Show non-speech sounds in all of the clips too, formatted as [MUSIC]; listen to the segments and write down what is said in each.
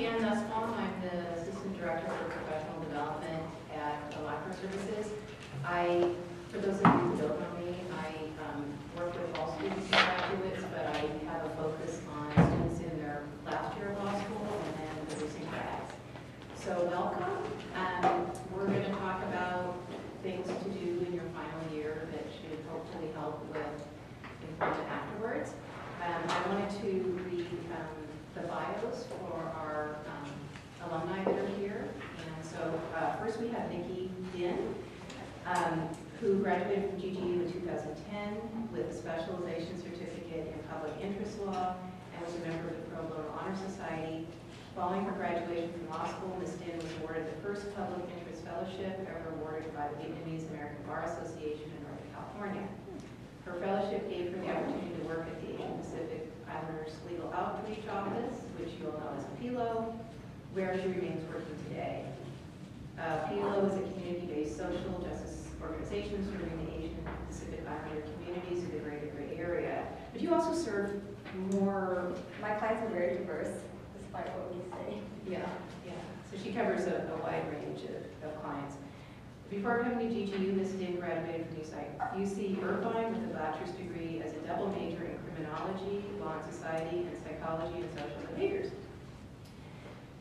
Dan Nussbaum. I'm the Assistant Director for Professional Development at Electric Services. I, for those of you who don't know me, I um, work with all students and graduates, but I have a focus on students in their last year of law school and then the recent grads. So welcome. Um, We're going to talk about things to do in your final year that should hopefully help with employment afterwards. Um, I wanted to read um, the bios for our um, alumni that are here. And so uh, first we have Nikki Din, um, who graduated from GGU in 2010 with a specialization certificate in public interest law and was a member of the Pro Bono Honor Society. Following her graduation from law school, Ms. Din was awarded the first public interest fellowship ever awarded by the Vietnamese American Bar Association in Northern California. Her fellowship gave her the opportunity to work at the Asian Pacific Islanders Legal Outreach Office, which you all know as PILO, where she remains working today. Uh, PILO is a community-based social justice organization serving the Asian Pacific Islander communities in the Greater Bay Area. But you also serve more, My clients are very diverse, despite what we say. yeah, yeah. So she covers a, a wide range of, of clients. Before coming to GGU, Ms. Din graduated from UC Irvine with a bachelor's degree as a double major in criminology, law and society, and psychology and social behaviors.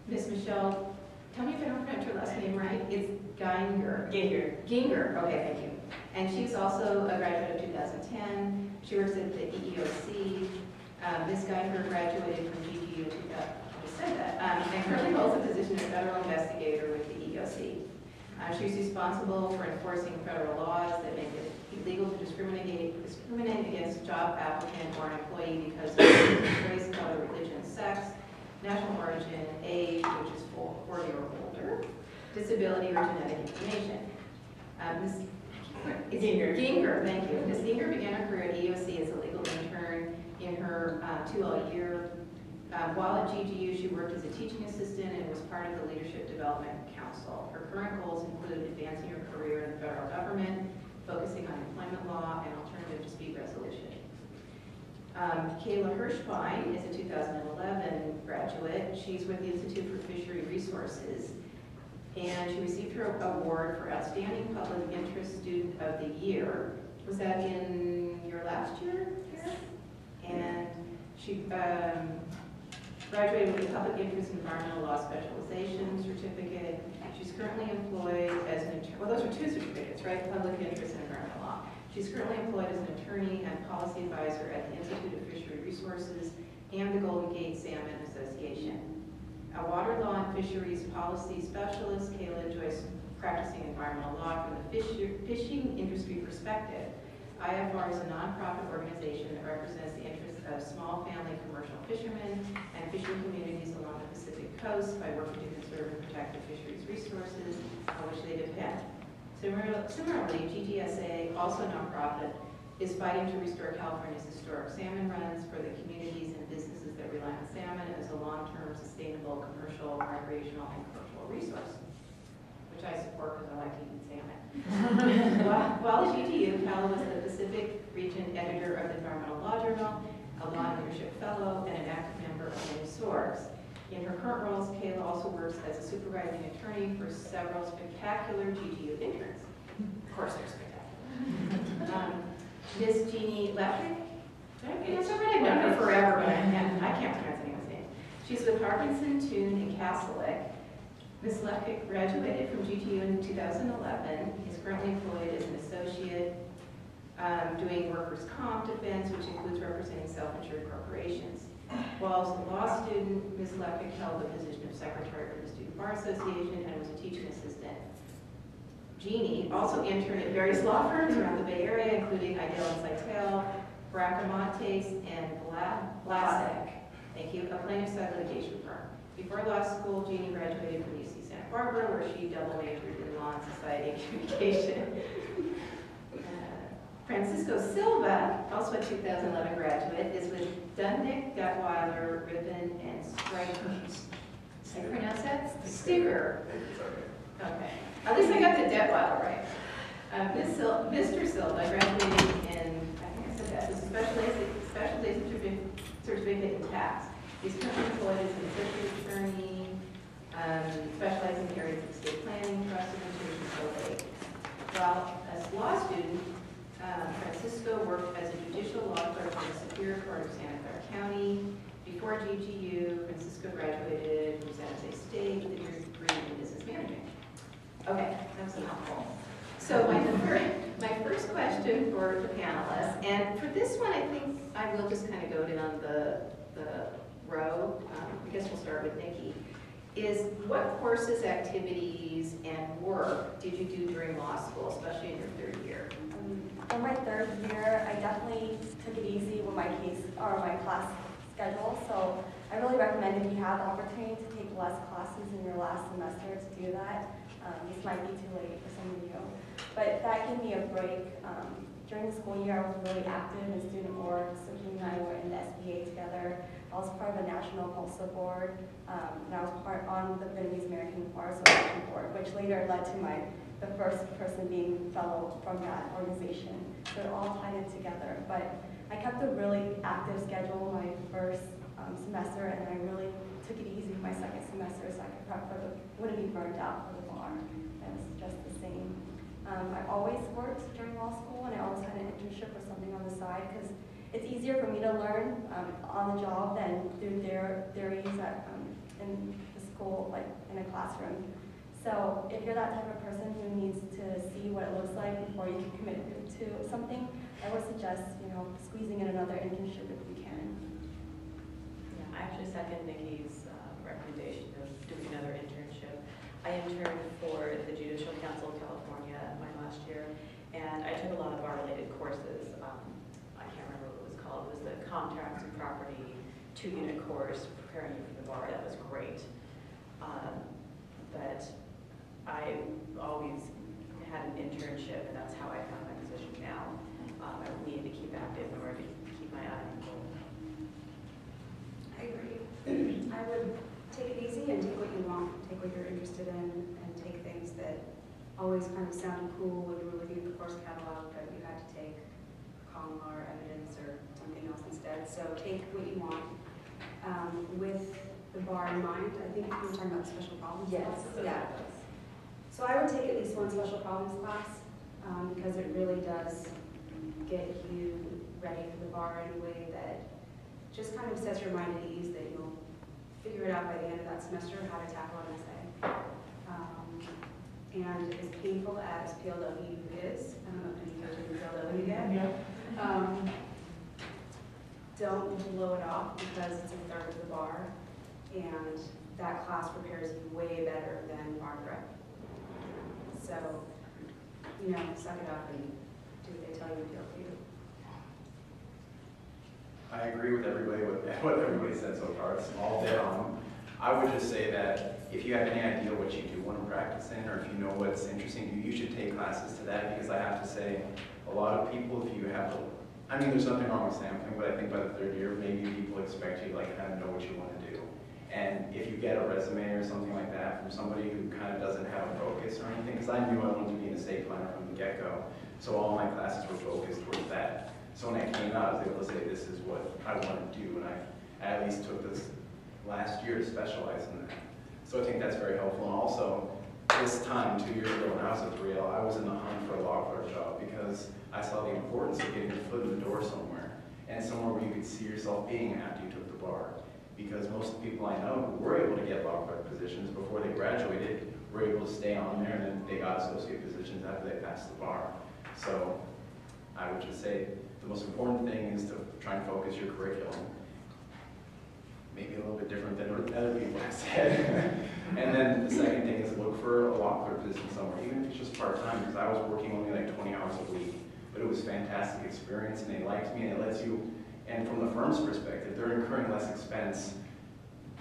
Ms. Michelle, tell me if I don't pronounce your last name right. It's Geinger. Ginger. Ginger, okay, thank you. And she's also a graduate of 2010. She works at the EEOC. Um, Ms. Geiger graduated from GGU in 2000, I just said that, um, and currently holds a position as federal investigator with the EEOC. Uh, She's responsible for enforcing federal laws that make it illegal to discriminate, discriminate against a job applicant or an employee because of race, color, religion, sex, national origin, age, which is 40 or older, disability, or genetic information. Uh, Ms. Ginger. Ginger, thank you. Ms. Ginger began her career at EOC as a legal intern in her uh, 2L year. Uh, While at GGU, she worked as a teaching assistant and was part of the Leadership Development Council. Her current goals include advancing her career in the federal government, focusing on employment law and alternative dispute resolution. Um, Kayla Hirschbein is a 2011 graduate. She's with the Institute for Fishery Resources. And she received her award for Outstanding Public Interest Student of the Year. Was that in your last year? Kara? And she um, graduated with a Public Interest Environmental Law Specialization Certificate. She's currently employed as an attorney, well, those are two certificates, right? Public Interest and. She's currently employed as an attorney and policy advisor at the Institute of Fishery Resources and the Golden Gate Salmon Association. A water law and fisheries policy specialist, Kayla enjoys practicing environmental law from the fishing industry perspective. IFR is a nonprofit organization that represents the interests of small family commercial fishermen and fishing communities along the Pacific coast by working to conserve and protect the fisheries resources on which they depend. Similar- Similarly, GGSA, also a nonprofit, is fighting to restore California's historic salmon runs for the communities and businesses that rely on salmon as a long-term sustainable commercial, recreational, and cultural resource, which I support because I like to eat salmon. [LAUGHS] While while at GGU, Cal was the Pacific Region Editor of the Environmental Law Journal, a Law Leadership Fellow, and an active member of many SOARs. In her current roles, Kayla also works as a supervising attorney for several spectacular GGU interns. Of course, they're spectacular. Um, Ms. Jeannie Leptrick, did I pronounce that right? I've known her forever, but I can't, I can't pronounce anyone's name. She's with Harkinson, Toon, and Castlewick. Ms. Leptrick graduated from GGU in 2011, is currently employed as an associate um, doing workers' comp defense, which includes representing self-insured corporations. While a law student, Ms. Leptrick held the position of secretary for the Student Bar Association and was a teaching assistant. Jeannie also interned at various law firms around the Bay Area, including Idell and Seitel, Bracamontes, and Bla- Blasek. Thank you, a plaintiff's side litigation firm. Before law school, Jeannie graduated from UC Santa Barbara, where she double majored in law and society and [LAUGHS] communication. Francisco Silva, also a 2011 graduate, is with Dundick, Gutweiler, Ribbon, and Strikers. Did I pronounce that? Sticker. Okay. At least I got the Detweiler right. Uh, Sil Mr. Silva graduated in, I think I said that, with a specialization certificate in tax. He's currently employed as an associate attorney, um, specializing in areas of estate planning, trust administration, probate. While a law student, uh, Francisco worked as a judicial law clerk in the Superior Court of Santa Clara County. Before GGU, Francisco graduated from San Jose State with a degree in business management. Okay, that was a mouthful. So my, first, my first question for the panelists, and for this one, I think I will just kind of go down the, the row. Um, I guess we'll start with Nikki is what courses, activities, and work did you do during law school, especially in your third for my third year, I definitely took it easy with my case, or my class schedule, so I really recommend if you have the opportunity to take less classes in your last semester to do that. Um, This might be too late for some of you, but that gave me a break. Um, During the school year, I was really active in student orgs, so Kim and I were in the SBA together. I was part of the National HOSA Board, um, and I was part on the Vietnamese American Bar Association Board, which later led to my the first person being fellow from that organization. So it all tied in together. But I kept a really active schedule my first um, semester, and I really took it easy my second semester so I could prep for the, wouldn't be burned out for the bar. It was just the same. Um, I always worked during law school, and I always had an internship or something on the side because it's easier for me to learn um, on the job than through their theories at, um, in the school, like in a classroom. So if you're that type of person who needs to see what it looks like before you can commit to something, I would suggest, you know, squeezing in another internship if you can. Yeah, I actually second Nikki's uh, recommendation of doing another internship. I interned for the Judicial Council of California my last year, and I took a lot of bar-related courses. Um, I can't remember what it was called. It was the Contracts and Property two-unit course preparing you for the bar. That was great. Um, But I always had an internship, and that's how I found my position now. Um, I needed to keep active in order to keep my eye on the goal. I agree. I would take it easy and take what you want, take what you're interested in, and take things that always kind of sounded cool when you were looking at the course catalog, but you had to take law or evidence or something else instead. So take what you want. Um, With the bar in mind, I think you were talking about special problems. class? Yeah. So I would take at least one special problems class, um, because it really does get you ready for the bar in a way that just kind of sets your mind at ease that you'll figure it out by the end of that semester, how to tackle an essay. Um, And as painful as PLW is, I don't know if any of you PLW yet. um, Don't blow it off because it's a third of the bar, and that class prepares you way better than bar prep. So, you know, suck it up and do what they tell you to do. I agree with everybody, [LAUGHS] what everybody said so far, it's all dead on. I would just say that if you have any idea what you do want to practice in, or if you know what's interesting to you, you should take classes to that, because I have to say, a lot of people, if you have, I mean, there's nothing wrong with sampling, but I think by the third year, maybe people expect you like kind of know what you want to do. And if you get a resume or something like that from somebody who kind of doesn't have a focus or anything, because I knew I wanted to be an estate planner from the get-go, so all my classes were focused towards that. So when I came out, I was able to say, this is what I want to do, and I at least took this last year to specialize in that. So I think that's very helpful, and also, this time, two years ago, when I was at 3L, I was in the hunt for a law clerk job, because I saw the importance of getting your foot in the door somewhere, and somewhere where you could see yourself being after you took the bar. Because most of the people I know who were able to get law clerk positions before they graduated, were able to stay on there, and then they got associate positions after they passed the bar. So I would just say, the most important thing is to try and focus your curriculum. Maybe a little bit different than what other people have said. [LAUGHS] And then the second thing is look for a law clerk position somewhere, even if it's just part-time, because I was working only like twenty hours a week. But it was fantastic experience, and they liked me, and it lets you, and from the firm's perspective, they're incurring less expense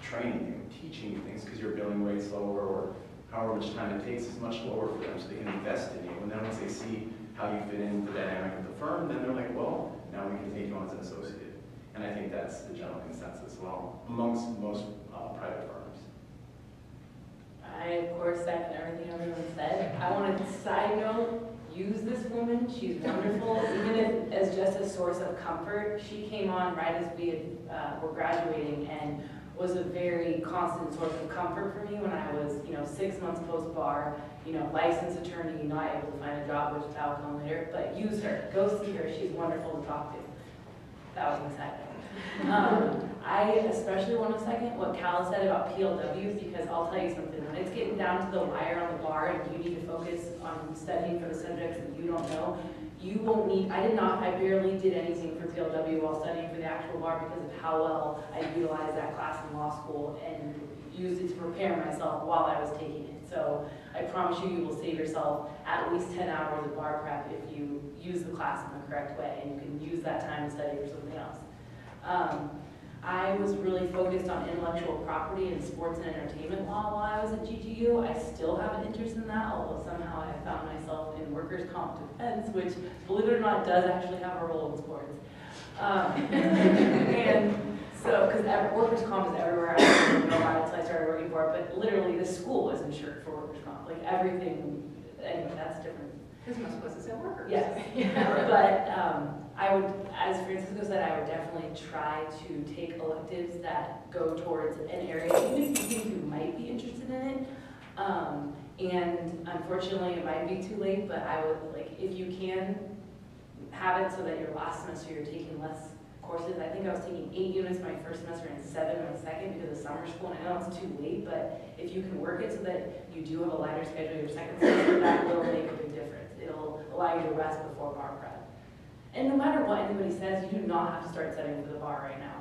training you, teaching you things, because your billing rate's lower, or however much time it takes is much lower for them, so they can invest in you. And then once they see how you fit into the dynamic of the firm, then they're like, well, now we can take you on as an associate. And I think that's the general consensus well amongst most uh, private firms. I, of course, second everything everyone said. I want to side note, use this woman, she's wonderful, even if, as just a source of comfort. She came on right as we had, uh, were graduating and was a very constant source of comfort for me when I was, you know, six months post-bar, you know, licensed attorney, not able to find a job, which I'll come later, but use her, go see her, she's wonderful to talk to. thousand second. Um, I especially want to second what Cal said about PLWs because I'll tell you something, when it's getting down to the wire on the bar and you need to focus on studying for the subjects that you don't know, you won't need, I did not, I barely did anything for PLW while studying for the actual bar because of how well I utilized that class in law school and used it to prepare myself while I was taking it. So I promise you, you will save yourself at least ten hours of bar prep if you use the class in the correct way, and you can use that time to study for something else. Um, I was really focused on intellectual property and sports and entertainment law while I was at GGU. I still have an interest in that, although somehow I found myself in workers' comp defense, which, believe it or not, does actually have a role in sports. Um, [LAUGHS] and so, because workers' comp is everywhere, I didn't know about it until I started working for it, but literally the school was insured for workers' comp, like everything, anyway, that's different. Because most places have workers. Yes, [LAUGHS] but um, I would, as Francisco said, I would definitely try to take electives that go towards an area, if you think you might be interested in it. Um, And unfortunately, it might be too late, but I would, like, if you can, have it so that your last semester you're taking less courses. I think I was taking eight units my first semester and seven my second because of summer school. And I know it's too late, but if you can work it so that you do have a lighter schedule your second semester, that will make a big difference. It'll allow you to rest before bar prep. And no matter what anybody says, you do not have to start studying for the bar right now.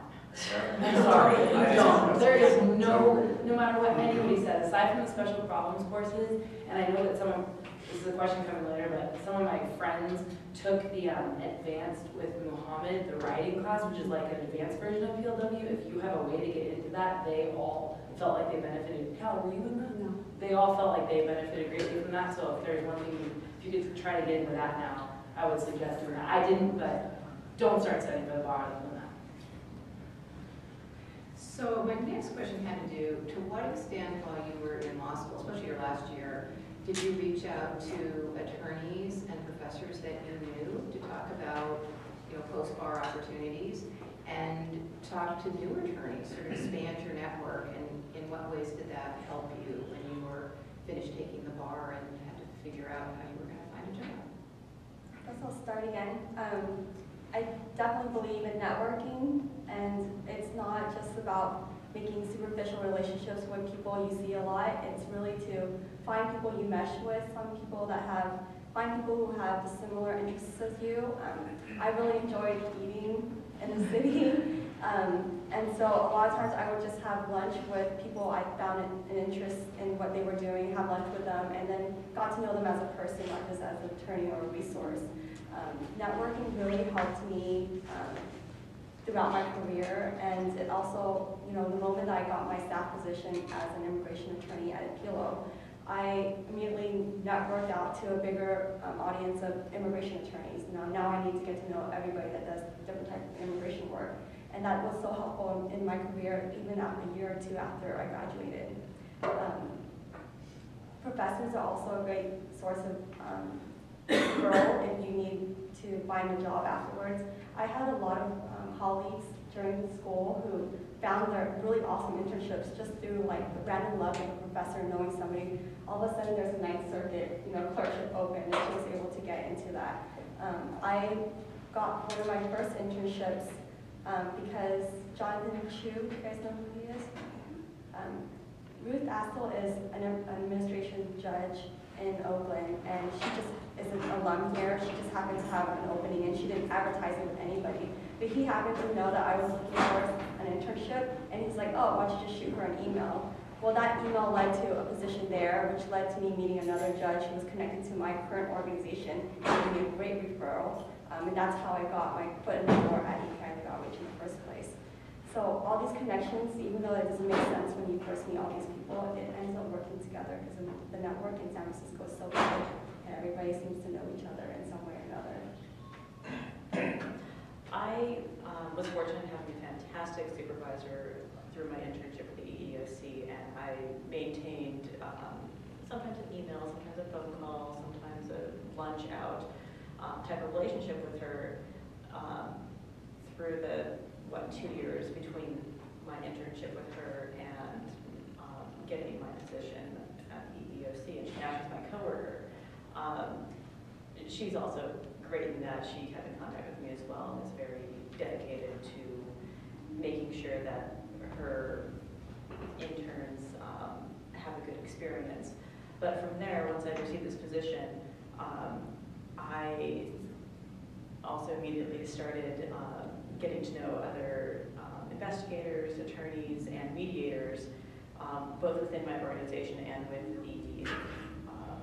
I'm sorry, you don't. There is no, no matter what anybody says, aside from the special problems courses, and I know that some of, this is a question coming later, but some of my friends took the um, advanced with Muhammad, the writing class, which is like an advanced version of PLW. If you have a way to get into that, they all felt like they benefited. Cal, were you in that? No. They all felt like they benefited greatly from that, so if there's one thing, if you could try to get into that now, I would suggest doing that. I didn't, but don't start setting the bar other than that. So my next question had to do, to what extent while you were in law school, especially your last year, did you reach out to attorneys and professors that you knew to talk about, you know, post-bar opportunities? And talk to new attorneys, sort of expand your network, and in what ways did that help you when you were finished taking the bar and had to figure out how you were gonna find a job? I guess I'll start again. Um, I definitely believe in networking, and it's not just about making superficial relationships with people you see a lot. It's really to find people you mesh with, some people that have, find people who have similar interests as you. Um, I really enjoyed eating in the city, um, and so a lot of times I would just have lunch with people I found an, interest in what they were doing, have lunch with them, and then got to know them as a person, not just as an attorney or a resource. Um, networking really helped me um, throughout my career, and it also, you know, the moment I got my staff position as an immigration attorney at Apilo, I immediately networked out to a bigger um, audience of immigration attorneys. Now, now I need to get to know everybody that does different types of immigration work, and that was so helpful in, in my career, even a year or two after I graduated. Um, professors are also a great source of um, if you need to find a job afterwards. I had a lot of um, colleagues during school who found their really awesome internships just through like the random luck of a professor knowing somebody. All of a sudden, there's a Ninth Circuit, you know, clerkship open, and she was able to get into that. Um, I got one of my first internships um, because Jonathan Chu, you guys know who he is? Um, Ruth Astle is an, an administration judge in Oakland, and she just is an alum here. She just happened to have an opening, and she didn't advertise it with anybody. But he happened to know that I was looking for an internship, and he's like, oh, why don't you just shoot her an email? Well, that email led to a position there, which led to me meeting another judge who was connected to my current organization, gave me a great referral. Um, and that's how I got my foot in the door at ECAG Outreach in the first place. So all these connections, even though it doesn't make sense when you first meet all these people, it ends up working together because the network in San Francisco is so big and everybody seems to know each other in some way or another. I um, was fortunate to have a fantastic supervisor through my internship with the EEOC, and I maintained um, sometimes an email, sometimes a phone call, sometimes a lunch out um, type of relationship with her um, through the, what, two years between my internship with her and um, getting my position at the EEOC, and she now she's my coworker. Um, she's also great in that she kept in contact with me as well and is very dedicated to making sure that her interns um, have a good experience. But from there, once I received this position, um, I also immediately started um, getting to know other um, investigators, attorneys, and mediators, um, both within my organization and with the um,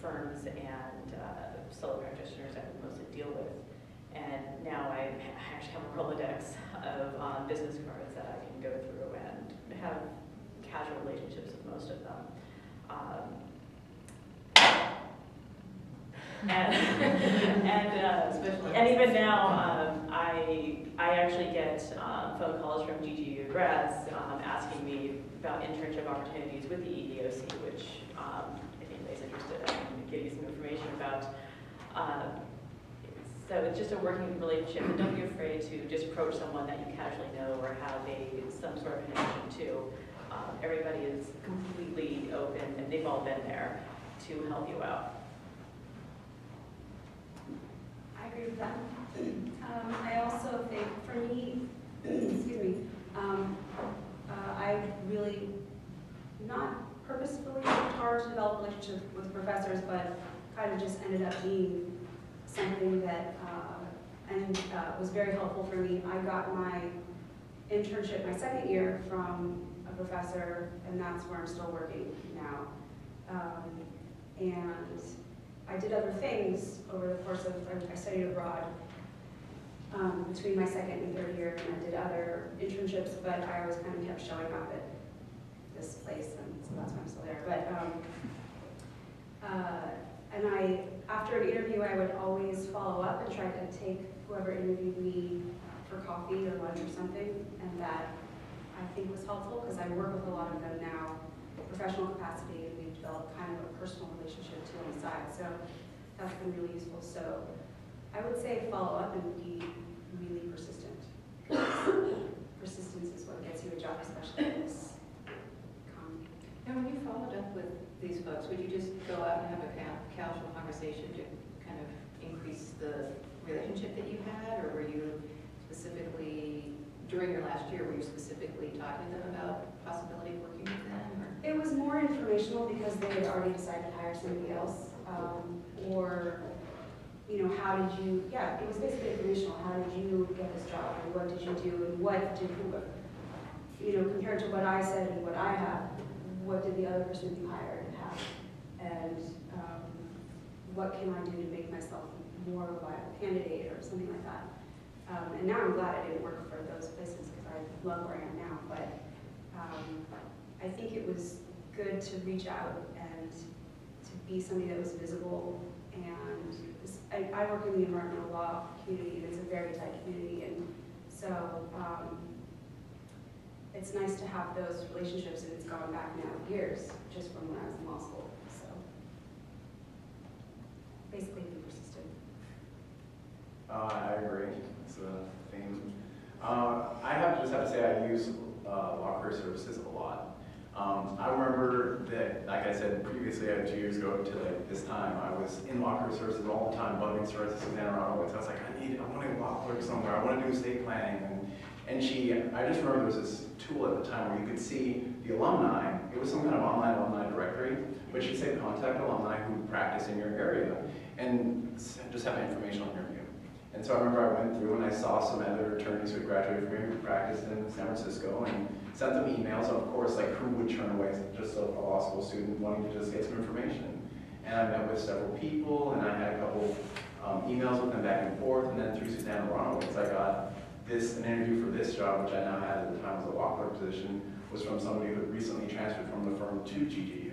firms and uh, solo practitioners I would mostly deal with. And now I actually have a Rolodex of um, business cards that I can go through and have casual relationships with most of them. Um, and [LAUGHS] and, uh, and even now, um, I I actually get um, phone calls from GGU grads um, asking me about internship opportunities with the EEOC, which um, if anybody's interested, I can give you some information about. Um, so it's just a working relationship, and don't be afraid to just approach someone that you casually know or have a some sort of connection to. Um, everybody is completely open, and they've all been there to help you out. I agree with that. Um, I also think, for me, excuse me, um, uh, I really, not purposefully worked hard to develop relationships with professors, but kind of just ended up being something that, uh, and uh, was very helpful for me. I got my internship my second year from a professor, and that's where I'm still working now. Um, And I did other things over the course of, I studied abroad um, between my second and third year, and I did other internships, but I always kind of kept showing up at this place, and so that's why I'm still there. But, um, uh, and I, after an interview, I would always follow up and try to take whoever interviewed me for coffee or lunch or something, and that I think was helpful, because I work with a lot of them now, professional capacity, and we've developed kind of a personal relationship too on the side, so that's been really useful. So I would say follow up and be really persistent. Persistence is what gets you a job, especially in this economy. And when you followed up with these folks, would you just go out and have a ca- casual conversation to kind of increase the relationship that you had? Or were you specifically, during your last year, were you specifically talking to them about possibility of working with them? or- It was more informational because they had already decided to hire somebody else. um, Or, you know, how did you, yeah, it was basically informational. How did you get this job? And what did you do? And what did, you know, compared to what I said and what I have, what did the other person you hired And um, what can I do to make myself more of a viable candidate or something like that? Um, And now I'm glad I didn't work for those places because I love where I am now. But um, I think it was good to reach out and to be somebody that was visible. And I, I work in the environmental law community, and it's a very tight community, and so um, it's nice to have those relationships, and it's gone back now years, just from when I was in law school, so. Basically, be persistent. Uh, I agree, it's a theme. Uh, I have, to just have to say, I use uh, law career services a lot. Um, I remember that, like I said previously, uh, two years ago to like this time, I was in law career services all the time, bugging Sarissa Susanna Ronowitz. I was like, I need, I want to law clerk somewhere, I want to do estate planning. And, and she, I just remember there was this tool at the time where you could see the alumni, it was some kind of online alumni directory, but she'd say contact alumni who practice in your area and just have an informational interview. And so I remember I went through and I saw some other attorneys who had graduated from here who practiced in San Francisco and sent them emails, of course, like who would turn away just a law school student wanting to just get some information? And I met with several people, and I had a couple um, emails with them back and forth, and then through Susanna Ronowitz, I got this, an interview for this job, which I now had at the time as a law clerk position, was from somebody who had recently transferred from the firm to GGU.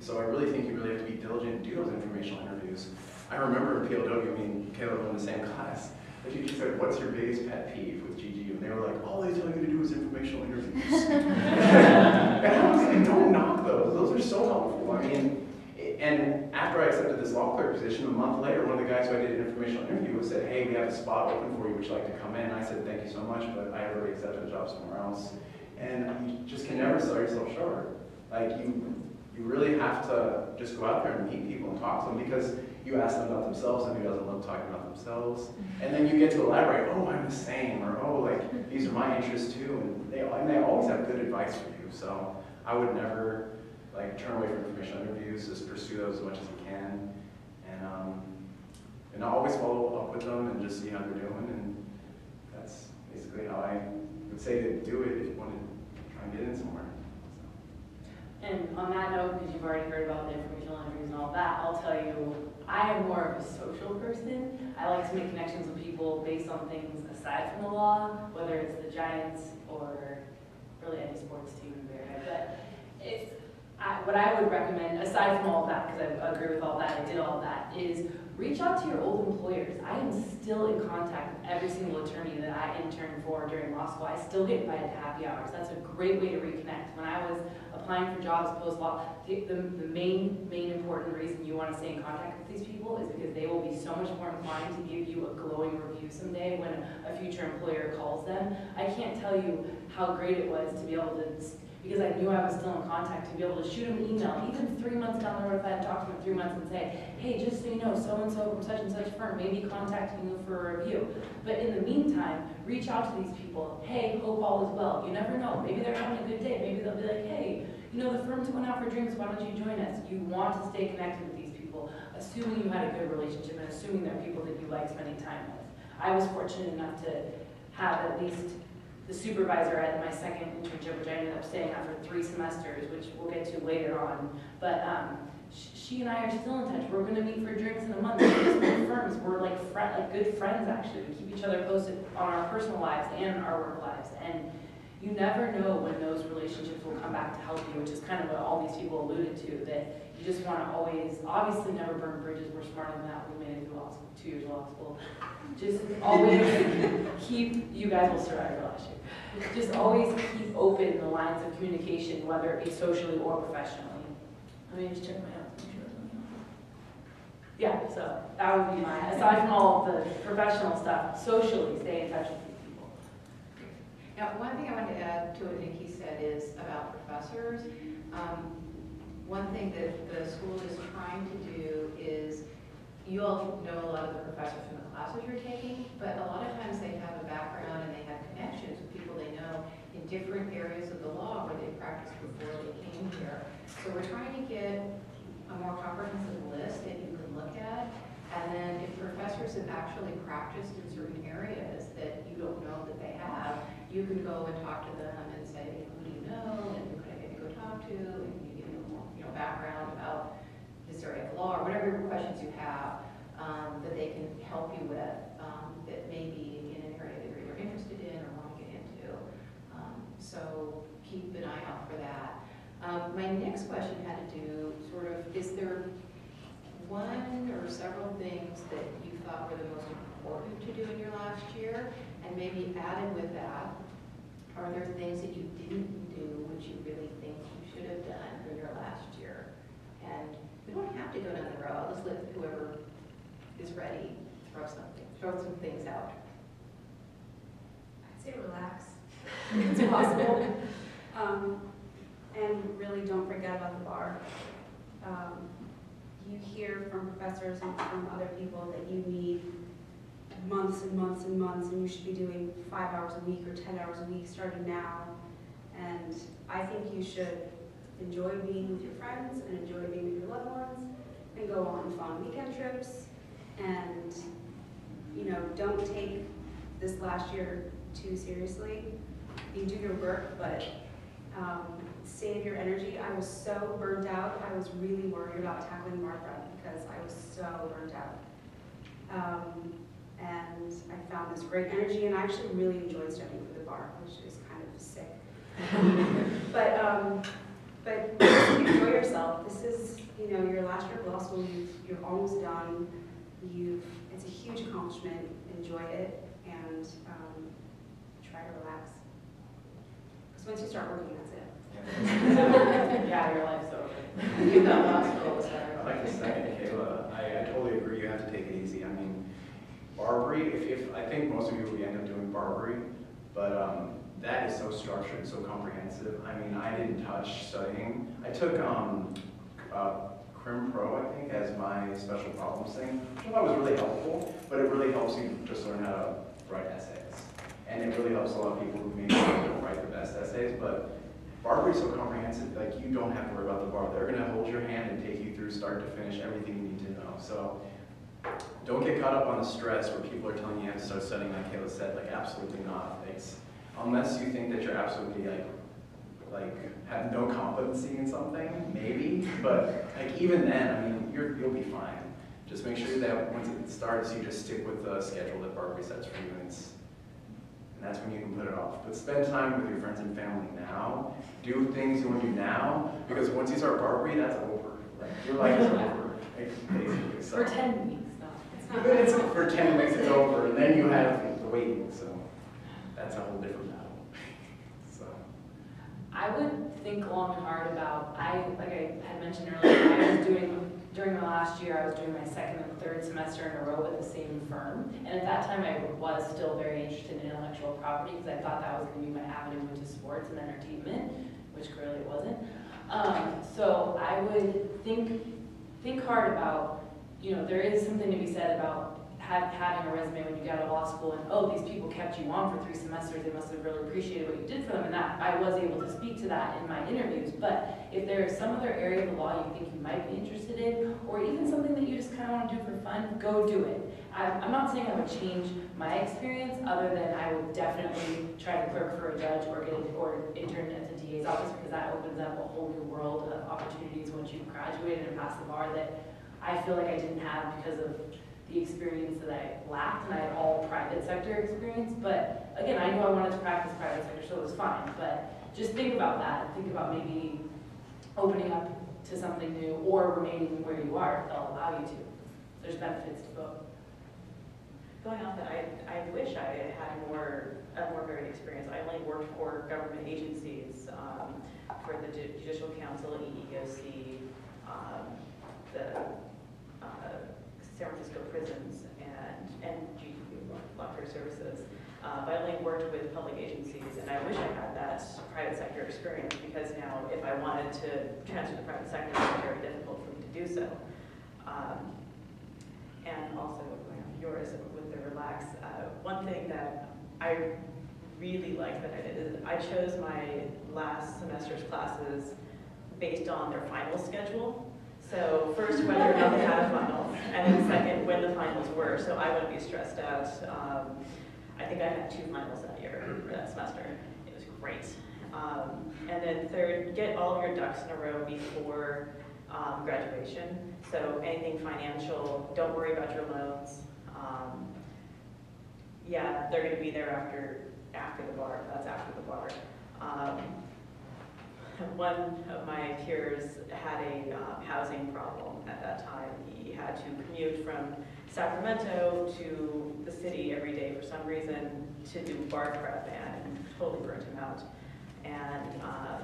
So I really think you really have to be diligent and do those informational interviews. I remember in PLW, I mean, Caleb were in the same class, the teacher said, what's your biggest pet peeve with GGU? And they were like, all they tell you to do is informational interviews. [LAUGHS] and I was like, don't knock those, those are so helpful. I mean, and after I accepted this law clerk position, a month later, one of the guys who I did an informational interview with said, hey, we have a spot open for you, would you like to come in? I said, thank you so much, but I already accepted a job somewhere else. And you just can never sell yourself short. Like, you, you really have to just go out there and meet people and talk to them because you ask them about themselves and who doesn't love talking about themselves. And then you get to elaborate, oh, I'm the same, or oh, like, these are my interests too. And they, and they always have good advice for you. So I would never, like, turn away from information interviews, just pursue those as much as you can. And, um, and always follow up with them and just see how they're doing. And that's basically how I would say to do it if you want to try and get in somewhere. And on that note, because you've already heard about the informational interviews and all that, I'll tell you, I am more of a social person. I like to make connections with people based on things aside from the law, whether it's the Giants or really any sports team in But it's, I, what I would recommend, aside from all of that, because I agree with all that, I did all of that, is reach out to your old employers. I am still in contact with every single attorney that I interned for during law school. I still get invited to happy hours. That's a great way to reconnect. When I was applying for jobs post-law, the, the, the main, main important reason you want to stay in contact with these people is because they will be so much more inclined to give you a glowing review someday when a future employer calls them. I can't tell you how great it was to be able to because I knew I was still in contact, to be able to shoot him an email, even three months down the road, if I had talked to him three months and say, hey, just so you know, so-and-so from such and such firm may be contacting you for a review. But in the meantime, reach out to these people, hey, hope all is well. You never know, maybe they're having a good day, maybe they'll be like, hey, you know, the firm's going out for drinks, why don't you join us? You want to stay connected with these people, assuming you had a good relationship and assuming they're people that you like spending time with. I was fortunate enough to have at least the supervisor at my second internship, which I ended up staying at for three semesters, which we'll get to later on. But um, sh- she and I are still in touch. We're going to meet for drinks in a month. We're firms. We're like like good friends actually. We keep each other posted on our personal lives and our work lives. And you never know when those relationships will come back to help you, which is kind of what all these people alluded to. That you just want to always, obviously, never burn bridges. We're smarter than that. We made it through law school, two years of law school. Just always [LAUGHS] keep. You guys will survive your last year just always keep open the lines of communication, whether it be socially or professionally. Let me just check my else. Yeah, so that would be my, aside from all the professional stuff, socially stay in touch with. Now, one thing I wanted to add to what Nikki said is about professors. Um, One thing that the school is trying to do is, you all know a lot of the professors from the classes you're taking, but a lot of times they have a background and they have connections with people they know in different areas of the law where they practiced before they came here. So we're trying to get a more comprehensive list that you can look at. And then if professors have actually practiced in certain areas that you don't know that they have, you can go and talk to them and say, who do you know, and who can I maybe go talk to, and you give them more, you know, background about this area of law, or whatever questions you have, um, that they can help you with, um, that may be in an area that you're interested in or want to get into. Um, So keep an eye out for that. Um, My next question had to do, sort of, is there one or several things that you thought were the most important to do in your last year? And maybe added with that, are there things that you didn't do which you really think you should have done in your last year? And we don't have to go down the road, let's let whoever is ready throw something, throw some things out. I'd say relax, [LAUGHS] it's possible. Um, and really don't forget about the bar. Um, you hear from professors and from other people that you need months and months and months, and you should be doing five hours a week or 10 hours a week starting now. And I think you should enjoy being with your friends and enjoy being with your loved ones and go on fun weekend trips. And, you know, don't take this last year too seriously. You do your work, but um, save your energy. I was so burnt out. I was really worried about tackling BARBRI because I was so burnt out. Um, and I found this great energy, and I actually really enjoyed studying for the bar, which is kind of sick. [LAUGHS] but um, but enjoy yourself. This is you know your last year of law school. You've, you're almost done. You've it's a huge accomplishment. Enjoy it and um, try to relax. Because once you start working, that's it. [LAUGHS] Yeah, your life's over. You got law school, I sorry. like to second Kayla. I, I totally agree, you have to take it easy. I mean, BARBRI, if, if, I think most of you will end up doing BARBRI, but, um, that is so structured, so comprehensive. I mean, I didn't touch studying. I took, um, uh, Crim Pro, I think, as my special problems thing, which I thought was really helpful, but it really helps you just learn how to write essays. And it really helps a lot of people who maybe don't write the best essays, but BARBRI's so comprehensive, like you don't have to worry about the bar. They're gonna hold your hand and take you through start to finish, everything you need to know. So don't get caught up on the stress where people are telling you you have to start studying like Kayla said, like absolutely not. It's, unless you think that you're absolutely like, like have no competency in something, maybe, but like even then, I mean, you're, you'll be fine. Just make sure that once it starts, you just stick with the schedule that BARBRI sets for you and it's, and that's when you can put it off. But spend time with your friends and family now. Do things you want to do now, because once you start BARBRI, that's over. Like, your life is [LAUGHS] over, like, basically. So. For It's, for ten weeks, it's over, and then you have the waiting, so that's a whole different battle. So, I would think long and hard about, I, like I had mentioned earlier, I was doing, during my last year, I was doing my second and third semester in a row with the same firm. And at that time, I was still very interested in intellectual property because I thought that was gonna be my avenue into sports and entertainment, which clearly it wasn't. Um, so I would think, think hard about, you know, there is something to be said about having a resume when you get out of law school and, oh, these people kept you on for three semesters, they must have really appreciated what you did for them, and that, I was able to speak to that in my interviews, but if there is some other area of the law you think you might be interested in, or even something that you just kind of want to do for fun, go do it. I'm, I'm not saying I would change my experience, other than I would definitely try to clerk for a judge or get, or intern at the DA's office, because that opens up a whole new world of opportunities once you've graduated and passed the bar that I feel like I didn't have because of the experience that I lacked, and I had all private sector experience, but again, I knew I wanted to practice private sector, so it was fine, but just think about that, think about maybe opening up to something new, or remaining where you are, if they'll allow you to. There's benefits to both. Going off that, I, I wish I had more, a more varied experience. I only worked for government agencies, um, for the Judicial Council, EEOC, um, the, San Francisco prisons and, and Law Care Services. Uh, but I only worked with public agencies, and I wish I had that private sector experience, because now if I wanted to transfer to the private sector, it's very difficult for me to do so. Um, and also yours with the relax, uh, one thing that I really liked that I did is I chose my last semester's classes based on their final schedule. So first, whether or not they had a final, and then second, when the finals were, so I wouldn't be stressed out. Um, I think I had two finals that year, that semester. It was great. Um, and then third, get all of your ducks in a row before um, graduation. So anything financial, don't worry about your loans. Um, yeah, they're gonna be there after, after the bar, that's after the bar. One of my peers had a um, housing problem at that time. He had to commute from Sacramento to the city every day for some reason to do bar prep and totally burnt him out. And um,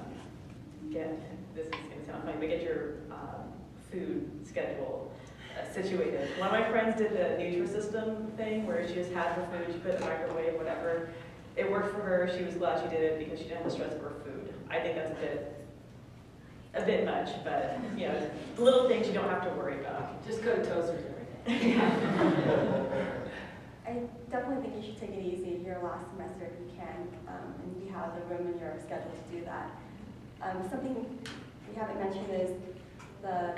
get, this is gonna sound funny, but get your um, food schedule uh, situated. One of my friends did the Nutrisystem thing where she just had her food, she put it in the microwave, whatever. It worked for her, she was glad she did it because she didn't have to stress over food. I think that's a bit, a bit much, but, you know, the little things you don't have to worry about. Just go to Toasters every day. [LAUGHS] I definitely think you should take it easy your last semester if you can, um, and you have the room in your schedule to do that. Um, something we haven't mentioned is the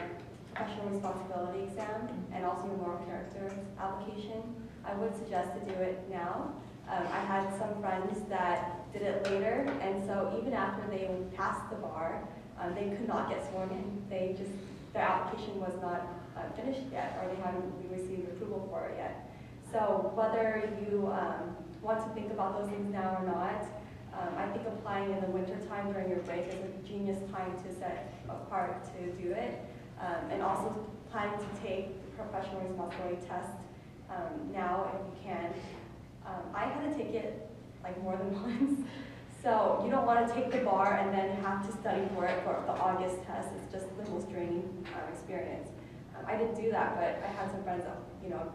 professional responsibility exam and also your moral character application. I would suggest to do it now. Um, I had some friends that did it later, and so even after they passed the bar, um, they could not get sworn in. They just, their application was not uh, finished yet, or they haven't received approval for it yet. So whether you um, want to think about those things now or not, um, I think applying in the winter time during your break is a genius time to set apart to do it. Um, and also planning to take the professional responsibility test um, now if you can. Um, I had to take it like more than [LAUGHS] once. So you don't want to take the bar and then have to study for it for the August test. It's just the most draining um, experience. Um, I didn't do that, but I had some friends that you know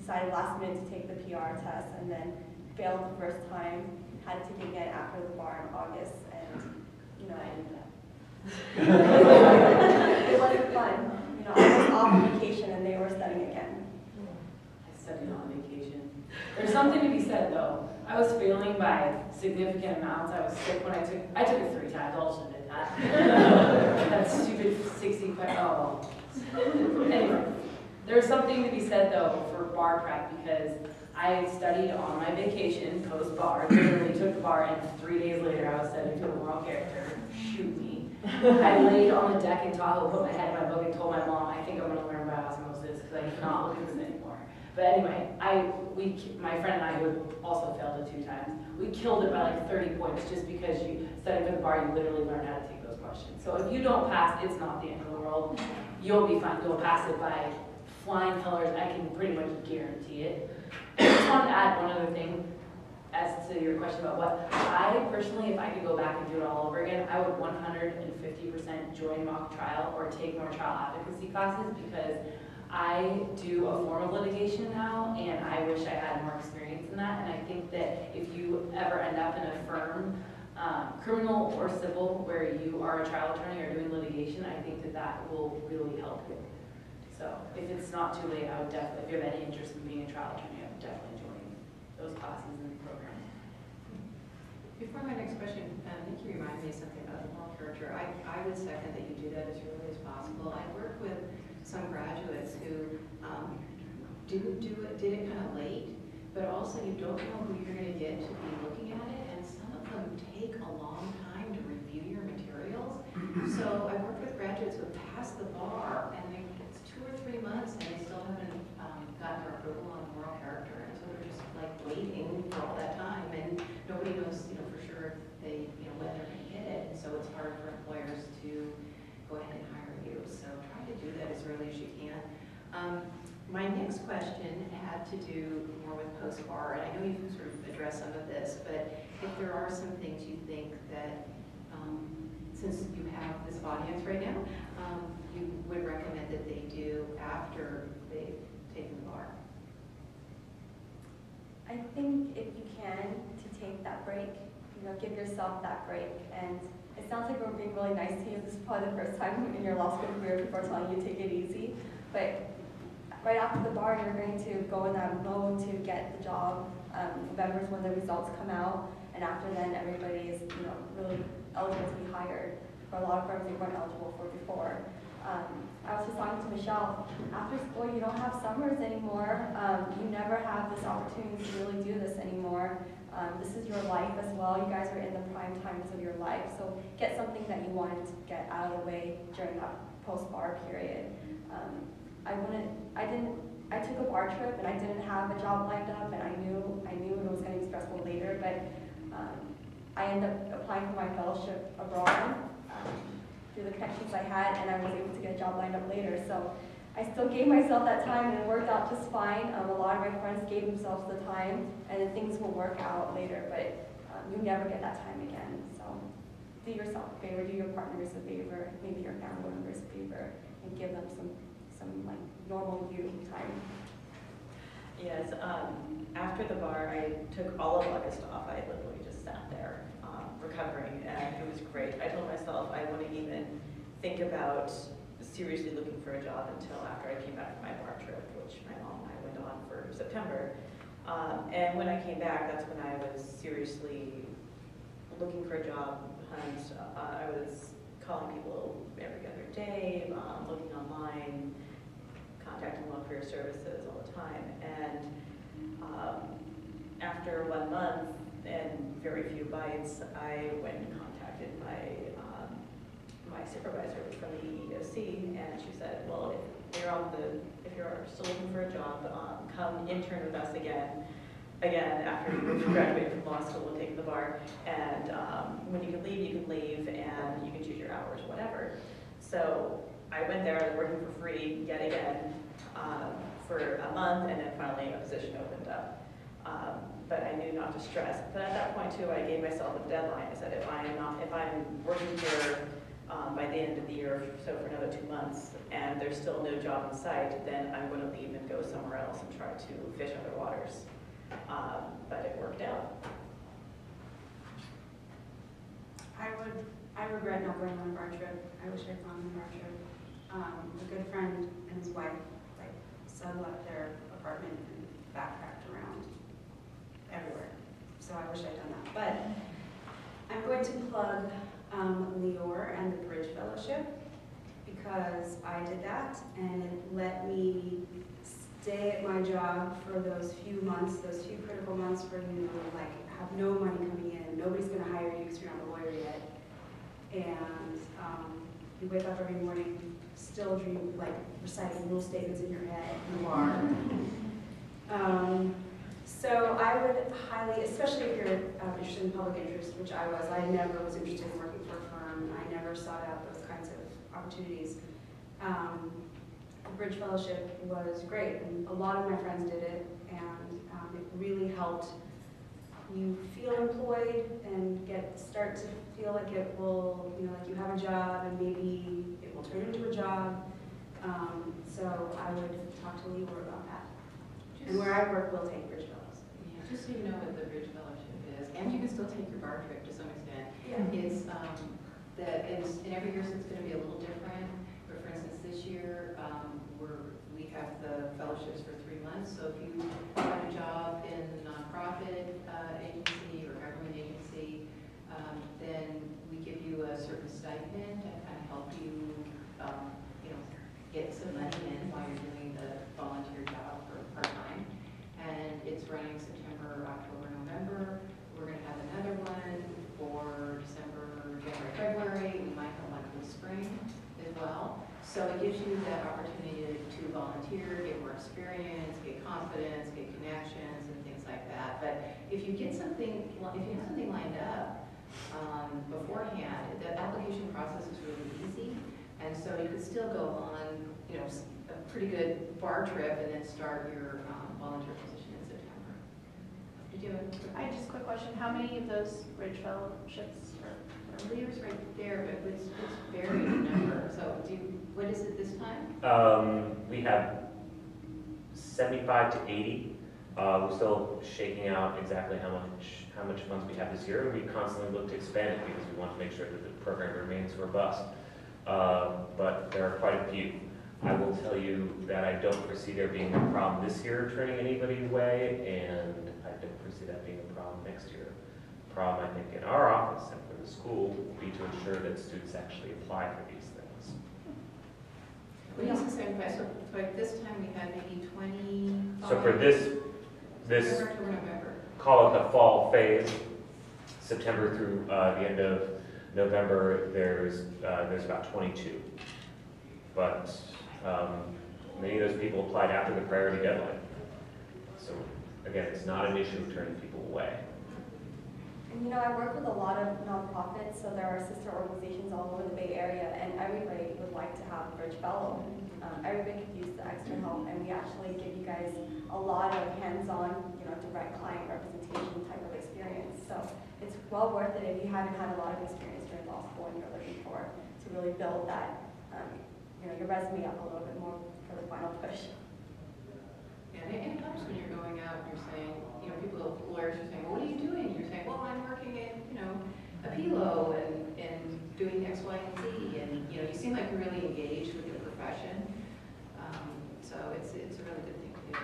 decided last minute to take the PR test and then failed the first time, had to take it after the bar in August, and you know I ended up. [LAUGHS] it wasn't fun. You know, I was off vacation and they were studying again. I studied on vacation. There's something to be said though. I was failing by significant amounts. I was sick when I took, I took it three times, also did that. [LAUGHS] That stupid sixty-five, oh. Anyway, there's something to be said though for bar prep because I studied on my vacation post bar, literally took the bar and three days later I was studying for the moral character. Shoot me. I laid on the deck in Tahoe, put my head in my book and told my mom, I think I'm gonna learn by osmosis because I cannot look at this anymore. But anyway, I, we, my friend and I, who also failed it two times, we killed it by like thirty points just because you study for the bar, you literally learn how to take those questions. So if you don't pass, it's not the end of the world. You'll be fine, you'll pass it by flying colors, I can pretty much guarantee it. I just wanted to add one other thing as to your question about what, I personally, if I could go back and do it all over again, I would one hundred and fifty percent join mock trial or take more trial advocacy classes because I do a form of litigation now and I wish I had more experience in that. And I think that if you ever end up in a firm, um, criminal or civil, where you are a trial attorney or doing litigation, I think that that will really help you. So if it's not too late, I would definitely, if you have any interest in being a trial attorney, I would definitely join those classes and programs. Before my next question, uh, Nikki reminded me of something about the moral character. I, I would second that you do that as early as possible. I work with some graduates who um, do, do it, did it kind of late, but also you don't know who you're gonna get to be looking at it, and some of them take a long time to review your materials. So I work with graduates who have passed the bar, and they, it's two or three months, and they still haven't um, gotten their approval on moral character, and so they're just like waiting for all that time, and nobody knows, you know, for sure if they, you know, when they're gonna get it, and so it's hard for employers to go ahead and hire you, to do that as early as you can. Um, my next question had to do more with post-bar, and I know you've sort of addressed some of this, but if there are some things you think that, um, since you have this audience right now, um, you would recommend that they do after they've taken the bar? I think if you can, to take that break, you know, give yourself that break. And it sounds like we're being really nice to you. This is probably the first time in your law school career people are telling you to take it easy. But right after the bar, you're going to go in that mode to get the job. Um, November is when the results come out. And after then, everybody is, you know, really eligible to be hired. For a lot of firms, they weren't eligible for before. Um, I was just talking to Michelle, after school, you don't have summers anymore. Um, you never have this opportunity to really do this anymore. Um, this is your life as well. You guys are in the prime times of your life. So get something that you wanted to get out of the way during that post-bar period. Um, I wouldn't, I didn't, I took a bar trip and I didn't have a job lined up and I knew, I knew it was gonna be stressful later, but, um, I ended up applying for my fellowship abroad, um, through the connections I had, and I was able to get a job lined up later. So I still gave myself that time, and it worked out just fine. Um, a lot of my friends gave themselves the time, and things will work out later. But um, you never get that time again. So do yourself a favor, do your partners a favor, maybe your family members a favor, and give them some some like normal you time. Yes, um, after the bar, I took all of August off. I literally just sat there, um, recovering, and it was great. I told myself I wouldn't even think about seriously looking for a job until after I came back from my bar trip, which my mom and I went on for September. Um, and when I came back, that's when I was seriously looking for a job hunt. Uh, I was calling people every other day, um, looking online, contacting welfare Services all the time. And um, after one month and very few bites, I went and contacted my my supervisor from the EEOC, and she said, "Well, if you're on the if you're still looking for a job, um, come intern with us again." Again, after you [LAUGHS] graduate from law school and take the bar, and um, when you can leave, you can leave, and you can choose your hours, whatever. So I went there, I was working for free yet again, um, for a month, and then finally a position opened up. Um, but I knew not to stress. But at that point too, I gave myself a deadline. I said, if I am not, if I'm working here um, by the end of the year, so for another two months, and there's still no job in sight, then I'm to leave and go somewhere else and try to fish other waters. Um, but it worked out. I would, I regret not going on a bar trip. I wish I'd gone on a bar trip. Um, a good friend and his wife, like, sublet their apartment and backpacked around everywhere. So I wish I'd done that. But I'm going to plug um, Leor and the Bridge Fellowship because I did that and it let me stay at my job for those few months, those few critical months where you like have no money coming in, nobody's gonna hire you because you're not a lawyer yet. And um, you wake up every morning, still dream, like reciting rule statements in your head, you are. [LAUGHS] Um, So I would highly, especially if you're interested in public interest, which I was, I never was interested in working for a firm, I never sought out those kinds of opportunities. Um, The Bridge Fellowship was great, and a lot of my friends did it, and um, it really helped you feel employed and get, start to feel like it will, you know, like you have a job, and maybe it will turn into a job. Um, So I would talk to Leeward about that. And where I work, we'll take Bridge Fellows. Yeah, Just so you know what the Bridge Fellowship is, and you can still take your bar trip to some extent. Yeah. It's, um, that, it's, and every year it's gonna be a little different, but for instance, this year, um, we're, we have the fellowships for three months, so if you have a job in a nonprofit, uh, agency or government agency, um, then we give you a certain stipend to kind of help you, um, you know, get some money in while you're doing the volunteer job for part-time. And it's running September, October, November. Have another one for December, January, February. We might have one for the spring as well. So it gives you that opportunity to volunteer, get more experience, get confidence, get connections and things like that. But if you get something, if you have something lined up um, beforehand, the application process is really easy. And so you could still go on, you know, a pretty good bar trip and then start your um, volunteer in. A I just, quick question, how many of those Bridge Fellowships are? It's right there, but it's, it's in [COUGHS] number. So do you, what is it this time? Um, we have seventy-five to eighty. Uh, we're still shaking out exactly how much, how much funds we have this year. We constantly look to expand it because we want to make sure that the program remains robust. Uh, but there are quite a few. I will tell you that I don't foresee there being a problem this year turning anybody away, and I that being a problem next year. Problem, I think, in our office and for the school will be to ensure that students actually apply for these things. When you say seventy-five, so like this time we had maybe twenty-five? So for this, this September, October, November. call it the fall phase, September through uh, the end of November, there's, uh, there's about 22. But um, many of those people applied after the priority deadline. So again, it's not an issue of turning people away. And you know, I work with a lot of nonprofits, so there are sister organizations all over the Bay Area, and everybody would like to have Bridge Fellow. Um, everybody could use the extra help, and we actually give you guys a lot of hands-on, you know, direct client representation type of experience. So it's well worth it if you haven't had a lot of experience during law school and you're looking for to really build that, um, you know, your resume up a little bit more for the final push. And it helps when you're going out and you're saying, you know, people, lawyers are saying, well, what are you doing? You're saying, well, I'm working in, you know, a PILO and, and doing X, Y, and Z. And, you know, you seem like you're really engaged with your profession. Um, So it's, it's a really good thing to do.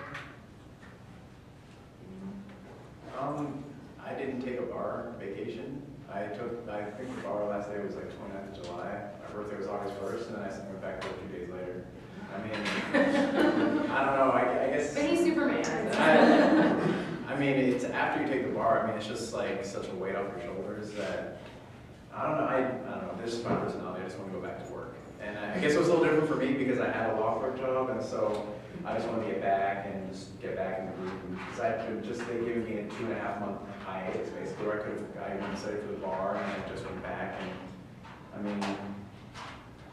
Um, I didn't take a bar vacation. I took, I think the bar last day was like 29th of July. My birthday was August 1st, and then I went back work two days later. I mean, I don't know, I, I guess. But he's Superman. I, I mean, it's after you take the bar, I mean, it's just like such a weight off your shoulders that, I don't know, I, I don't know, this is my personality, I just want to go back to work. And I I guess it was a little different for me because I had a law clerk job, and so I just wanted to get back and just get back in the groove. Because I could just, they gave me a two and a half month hiatus, basically, where I could have, I went and studied for the bar, and I just went back, and, I mean,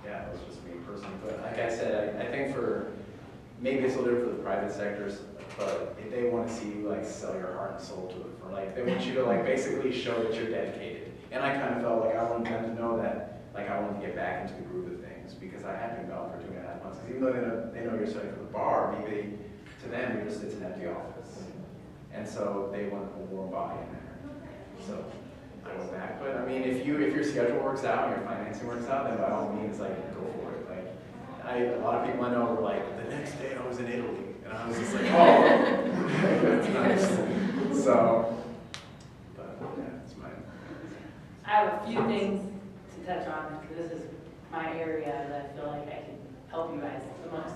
yeah, it was just me personally, but like I said, I, I think for, maybe it's a little different for the private sectors, but if they want to see you like sell your heart and soul to it, for like, they want you to like basically show that you're dedicated. And I kind of felt like I wanted them to know that, like I wanted to get back into the groove of things, because I had been gone for two and a half months. Because even though they know, they know you're studying for the bar, maybe to them, you're just, it's an empty office. And so they want a warm body in there. So I went back, but I mean, if you, if your schedule works out, and your financing works out, then by all means, like, go for it. Like, I, a lot of people I know were like, the next day I was in Italy, and I was just like, oh, That's [LAUGHS] nice. So, but, yeah, it's my, I have a few things to touch on, because this is my area that I feel like I can help you guys the most.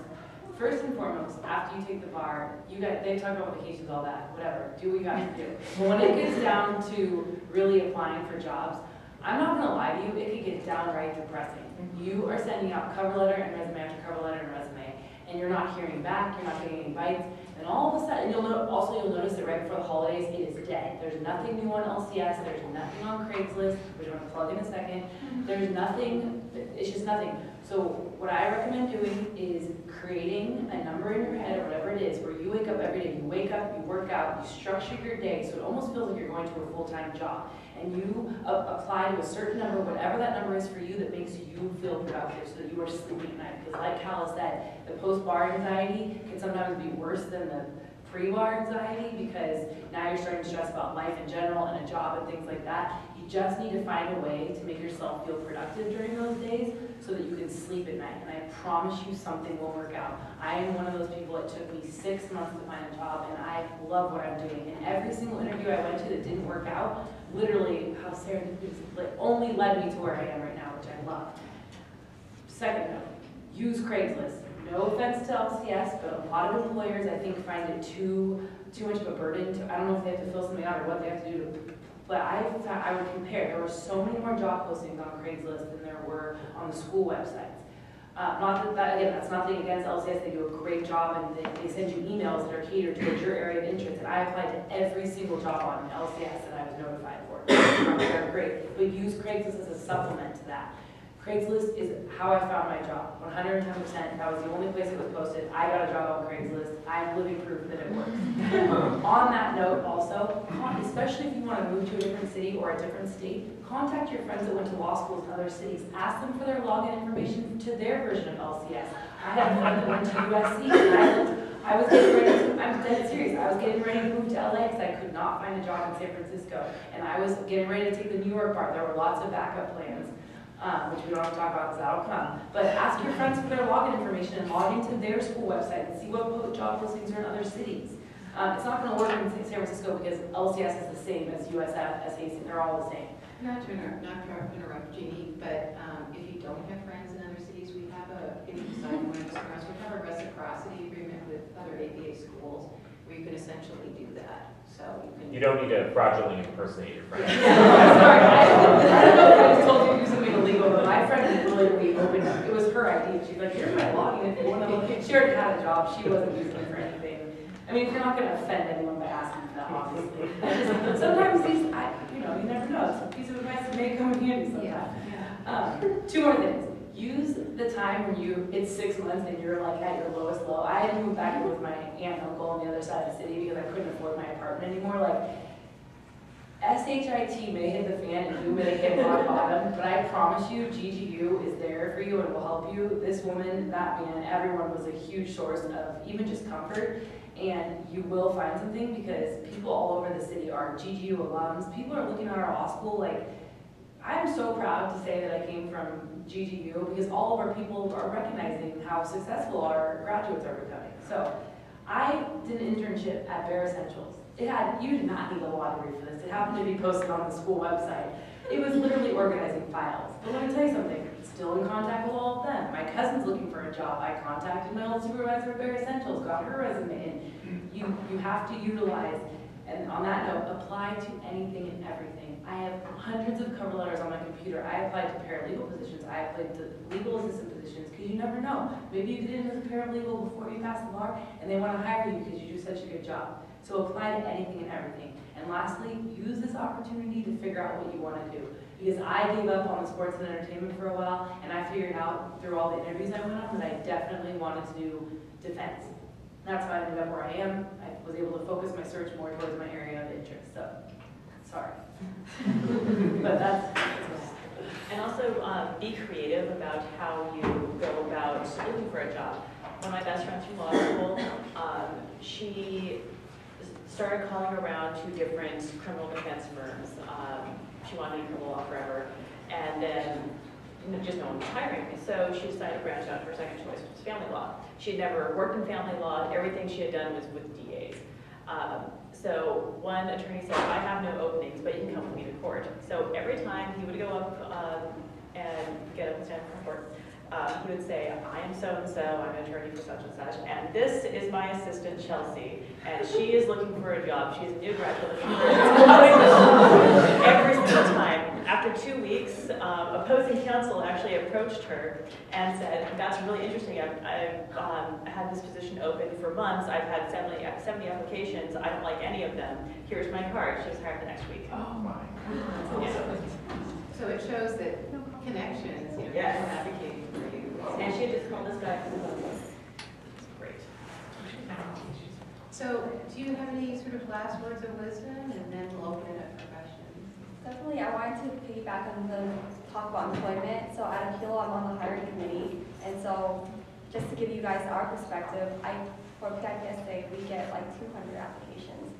First and foremost, after you take the bar, you guys, they talk about vacations, all that, whatever, do what you have to do. But when it gets down to really applying for jobs, I'm not gonna lie to you, it could get downright depressing. Mm-hmm. You are sending out cover letter and resume after cover letter and resume, and you're not hearing back, you're not getting any bites, and all of a sudden, you'll know, also you'll notice that right before the holidays, it is dead. There's nothing new on LCS, there's nothing on Craigslist, which I'm gonna plug in a second. Mm-hmm. There's nothing, it's just nothing. So what I recommend doing is creating a number in your head or whatever it is, where you wake up every day, you wake up, you work out, you structure your day, so it almost feels like you're going to a full-time job. And you apply to a certain number, whatever that number is for you, that makes you feel productive, so that you are sleeping at night. Because like Cal said, the post-bar anxiety can sometimes be worse than the pre-bar anxiety, because now you're starting to stress about life in general and a job and things like that. Just need to find a way to make yourself feel productive during those days, so that you can sleep at night. And I promise you something will work out. I am one of those people, it took me six months to find a job, and I love what I'm doing. And every single interview I went to that didn't work out, literally, how serendipitous, only led me to where I am right now, which I love. Second note, use Craigslist. No offense to LCS, but a lot of employers, I think, find it too, too much of a burden to, I don't know if they have to fill something out or what they have to do to, but I found, I would compare, there were so many more job postings on Craigslist than there were on the school websites. Uh, not that, that, again, that's nothing against LCS, they do a great job and they, they send you emails that are catered towards your area of interest. And I applied to every single job on LCS that I was notified for. [COUGHS] Great, but use Craigslist as a supplement to that. Craigslist is how I found my job, 110%. That was the only place it was posted. I got a job on Craigslist. I'm living proof that it works. [LAUGHS] on that note, also, especially if you want to move to a different city or a different state, contact your friends that went to law schools in other cities. Ask them for their login information to their version of LCS. I had one that went to USC, and I, was- I was getting ready to, I'm dead serious, I was getting ready to move to LA because I could not find a job in San Francisco. And I was getting ready to take the New York part. There were lots of backup plans um, which we don't have to talk about because that'll come. But ask your friends for their login information and log into their school website and see what job postings are in other cities. Um, it's not going to work in San Francisco because LCS is the same as USF, SAC, they're all the same. Not to interrupt, not to interrupt Jeannie, but um, if you don't have friends in other cities, we have a, if you decide you want to we have a reciprocity agreement with other ABA schools where you can essentially do that. So you. You don't need to fraudulently impersonate your friend. [LAUGHS] Sorry, I I don't know if I just told you to do something my friend literally opened up, it was her idea, she's like, here's my login if you want to look. She already had a job, she wasn't using it for anything. I mean, you're not gonna offend anyone by asking for that, obviously. [LAUGHS] Just- Sometimes these, I, you know, you never know, it's a piece of advice may come in handy sometime. Um, two more things. Use the time when you, it's six months and you're like at your lowest low. I had to back in with my aunt and uncle on the other side of the city because I couldn't afford my apartment anymore. Like, SHIT may hit the fan and you may hit rock bottom, but I promise you, GGU is there for you and will help you. This woman, that man, everyone was a huge source of even just comfort. And you will find something because people all over the city are GGU alums. People are looking at our law school like, I'm so proud to say that I came from GGU because all of our people are recognizing how successful our graduates are becoming. So I did an internship at Bare Escentuals. It had, you did not need a degree for this. It happened to be posted on the school website. It was literally organizing files. But let me tell you something, still in contact with all of them. My cousin's looking for a job. I contacted my old supervisor at Bare Escentuals, got her resume in. You, you have to utilize, and on that note, apply to anything and everything. I have hundreds of cover letters on my computer. I applied to paralegal positions. I applied to legal assistant positions, because you never know. Maybe you did it as a paralegal before you passed the bar, and they want to hire you because you do such a good job. So apply to anything and everything. And lastly, use this opportunity to figure out what you want to do. Because I gave up on the sports and entertainment for a while, and I figured out through all the interviews I went on that I definitely wanted to do defense. That's how I ended up where I am. I was able to focus my search more towards my area of interest, so, sorry. [LAUGHS] But that's, And also, um, be creative about how you go about looking for a job. One of my best friends from law school, um, she started calling around to different criminal defense firms. Um, she wanted to be criminal law forever, and then just no one was hiring. So she decided to branch out her second choice, was family law. She had never worked in family law. Everything she had done was with DAs. Um, So one attorney said, I have no openings, but you can come with me to court. So every time he would go up um, and get up and stand in court, uh, he would say, I am so-and-so, I'm an attorney for such and such, and this is my assistant Chelsea, and she is looking for a job, she's a new graduate. looking for a job." Every single time. After two weeks, um, opposing counsel actually approached her and said, that's really interesting, I've, I've um, had this position open for months, I've had 70, 70 applications, I don't like any of them, here's my card, she was hired the next week. Oh, my. Yeah. So it shows that connections, you know, Yes. people advocating for you. And she had just called this guy for the phone. Great. So do you have any sort of last words of wisdom, and then we'll open it up for questions? Definitely, I wanted to piggyback on the talk about employment. So at Appeal, I'm on the hiring committee, and so just to give you guys our perspective, I, for PIPSA, we get like 200 applications.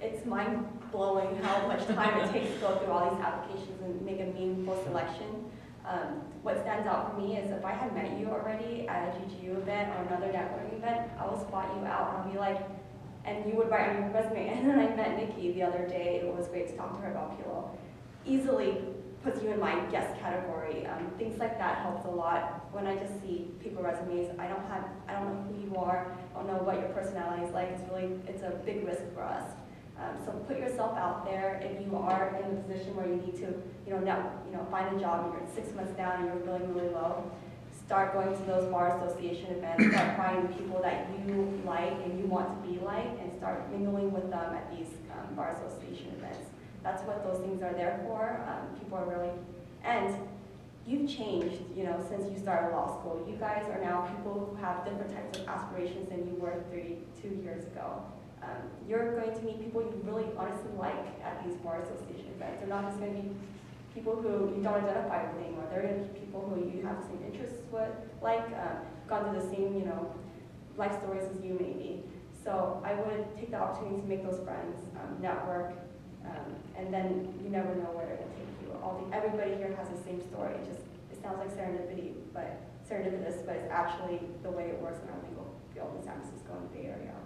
It's mind blowing how much time it takes to go through all these applications and make a meaningful selection. Um, what stands out for me is if I had met you already at a GGU event or another networking event, I will spot you out and I'll be like, and you would write on your resume. [LAUGHS] And then I met Nikki the other day. It was great to talk to her about Pilo. Easily puts you in my guest category. Um, things like that helps a lot. When I just see people resumes, I don't have, I don't know who you are, I don't know what your personality is like. It's really, it's a big risk for us. Um, so put yourself out there. If you are in a position where you need to, you know, now, you know, find a job and you're six months down and you're feeling really low, start going to those bar association events, start finding people that you like and you want to be like, and start mingling with them at these um, bar association events. That's what those things are there for. Um, people are really, and you've changed, you know, since you started law school. You guys are now people who have different types of aspirations than you were three, two years ago. Um, you're going to meet people you really honestly like at these bar association events. They're not just going to be people who you don't identify with anymore. They're going to be people who you have the same interests with, like, um, gone through the same, you know, life stories as you maybe. So I would take the opportunity to make those friends, um, network, um, and then you never know where they're going to take you. All the, everybody here has the same story. It just it sounds like serendipity, but serendipitous, but it's actually the way it works in our legal field in San Francisco and the Bay Area.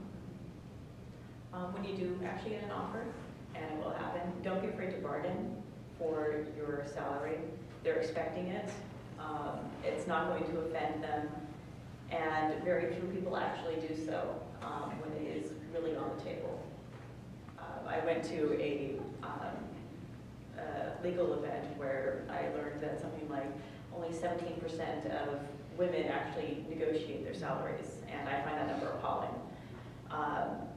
Um, When you do actually get an offer, and it will happen, don't be afraid to bargain for your salary. They're expecting it. Um, It's not going to offend them, and very few people actually do so um, when it is really on the table. Uh, I went to a um, a legal event where I learned that something like only 17% of women actually negotiate their salaries, and I find that number appalling. Um,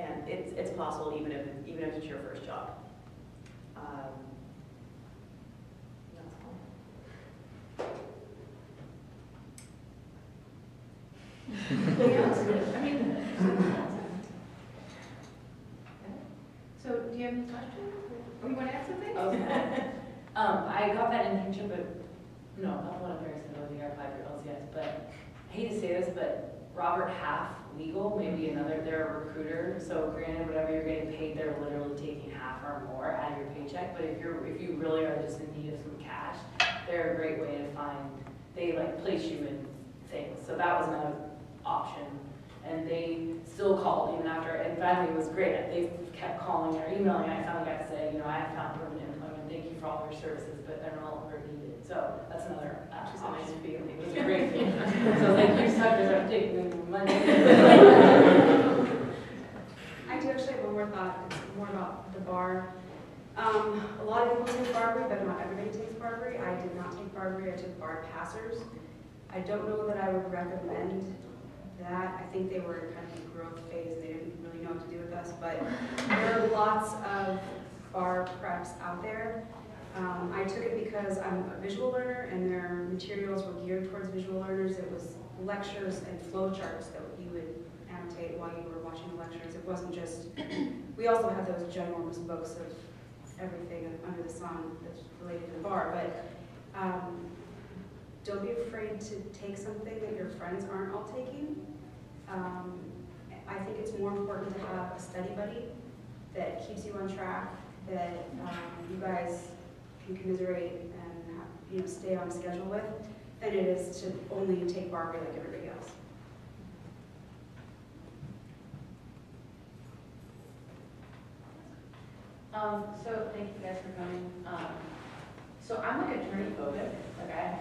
and it's, it's possible even if, even if it's your first job. Um, That's all. [LAUGHS] Anything? I mean, so do you have any questions? Or you want to add something? Okay. Um, I got that internship, but, no, not one of Paris and Rosie, I applied for LCS, but I hate to say this, but Robert Half Legal, maybe another, they're a recruiter, so granted, whatever you're getting paid, they're literally taking half or more out of your paycheck, but if you're, if you really are just in need of some cash, they're a great way to find, they like place you in things, so that was another option. And they still called even after, and finally it was great, they kept calling or emailing, I finally got to say, you know, I have found permanent thank you for all your services, but they're no longer needed, so that's another uh, a nice feeling. It was a great feeling. [LAUGHS] So thank you suckers are taking money. I do actually have one more thought, it's more about the bar. Um, a lot of people take BARBRI, but not everybody takes BARBRI. I did not take BARBRI, I took Bar Passers. I don't know that I would recommend that. I think they were in kind of a growth phase, they didn't really know what to do with us, but there are lots of bar preps out there. Um, I took it because I'm a visual learner and their materials were geared towards visual learners. It was lectures and flowcharts that you would annotate while you were watching the lectures. It wasn't just, [CLEARS THROAT] we also had those ginormous books of everything under the sun that's related to the bar, but um, don't be afraid to take something that your friends aren't all taking. Um, I think it's more important to have a study buddy that keeps you on track, that um, you guys can commiserate and have, you know stay on schedule with than it is to only take BARBRI like everybody else. Um, so thank you guys for coming. Um, so I'm like a journey phobic. Like I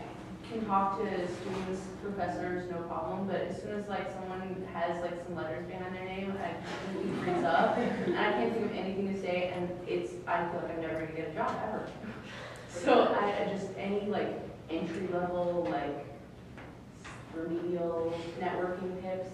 can talk to students, professors, no problem, but as soon as like someone has like some letters behind their name, I completely freeze up. And I can't think of anything to say and it's, I feel like I'm never gonna get a job ever. So I, I just, any like entry level, like remedial networking tips,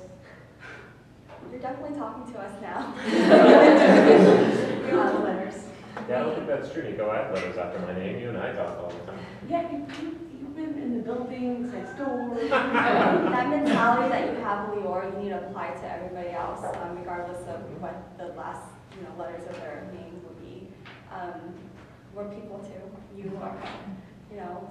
You're definitely talking to us now. [LAUGHS] We all have letters. Yeah, I don't think that's true. Nico, I have letters after my name. You and I talk all the time. Yeah, you, you, you've been in the buildings next door. [LAUGHS] [LAUGHS] That mentality that you have, Leora, you need to apply to everybody else, um, regardless of what the last, you know, letters of their names would be. Um, We're people too. You are, you know,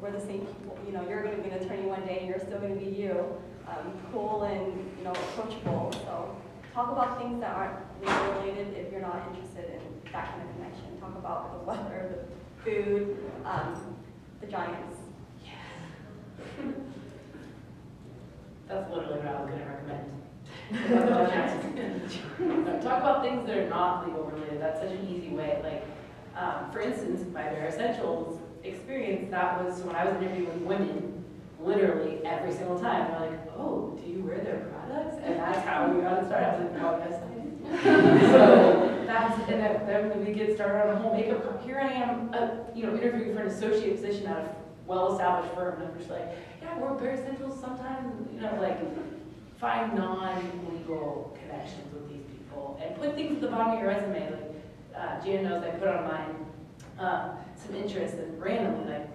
we're the same people. You know, you're gonna be an attorney one day, and you're still gonna be you, um, cool and, you know, approachable. So talk about things that aren't legal related if you're not interested in that kind of connection. Talk about the weather, the food, um, the Giants. That's literally what I was gonna recommend. Talk about Jackson. No, Talk about things that are not legal related, that's such an easy way, like, um, for instance, my Bare Escentuals experience, that was when I was interviewing women, literally every single time, they're like, oh, do you wear their products? And that's how we got it started, I was like, oh, yes, I do. [LAUGHS] So, that's, and then, then we get started on the whole makeup, here I am, uh, you know, interviewing for an associate position at a well-established firm, just like, yeah, we're Bare Escentuals sometimes, you know, like, find non-legal connections with these people and put things at the bottom of your resume. Like uh, Jan knows I put on mine um, some interest and randomly, like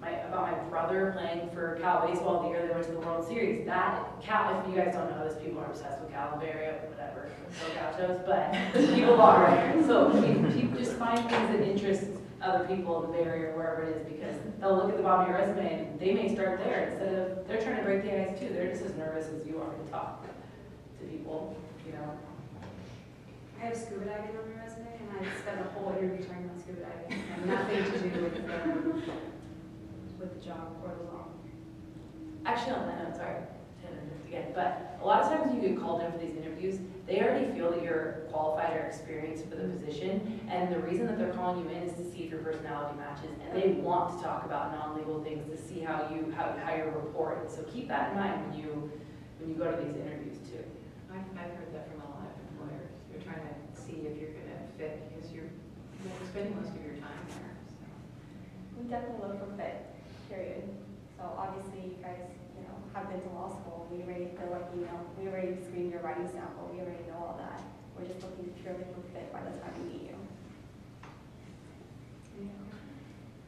my about my brother playing for Cal baseball the year they went to the World Series. That Cal, if you guys don't know this, people are obsessed with Cal Area, whatever, so Gauchos, but people are. So you, you just find things that interest other people in the Bay Area, wherever it is, because they'll look at the bottom of your resume and they may start there instead of, they're trying to break the ice too. They're just as nervous as you are to talk to people, you know? I have scuba diving on my resume, and I spent the whole interview talking about scuba diving, and nothing to do with the, with the job or the law. Actually, on that note, sorry, again, but a lot of times you get called in for these interviews, they already feel that you're qualified or experienced for the position, and the reason that they're calling you in is to see if your personality matches, and they want to talk about non-legal things to see how you, how, how you're reported, so keep that in mind when you, when you go to these interviews too. I've, I've heard that from a lot of employers. You're trying to see if you're gonna fit because you're, you're spending most of your time there, so. We definitely look for fit, period. So obviously, you guys, you know, have been to law school, we already feel like, you know, we already screened your writing sample, we already know all that. We're just looking purely for fit by the time we meet you.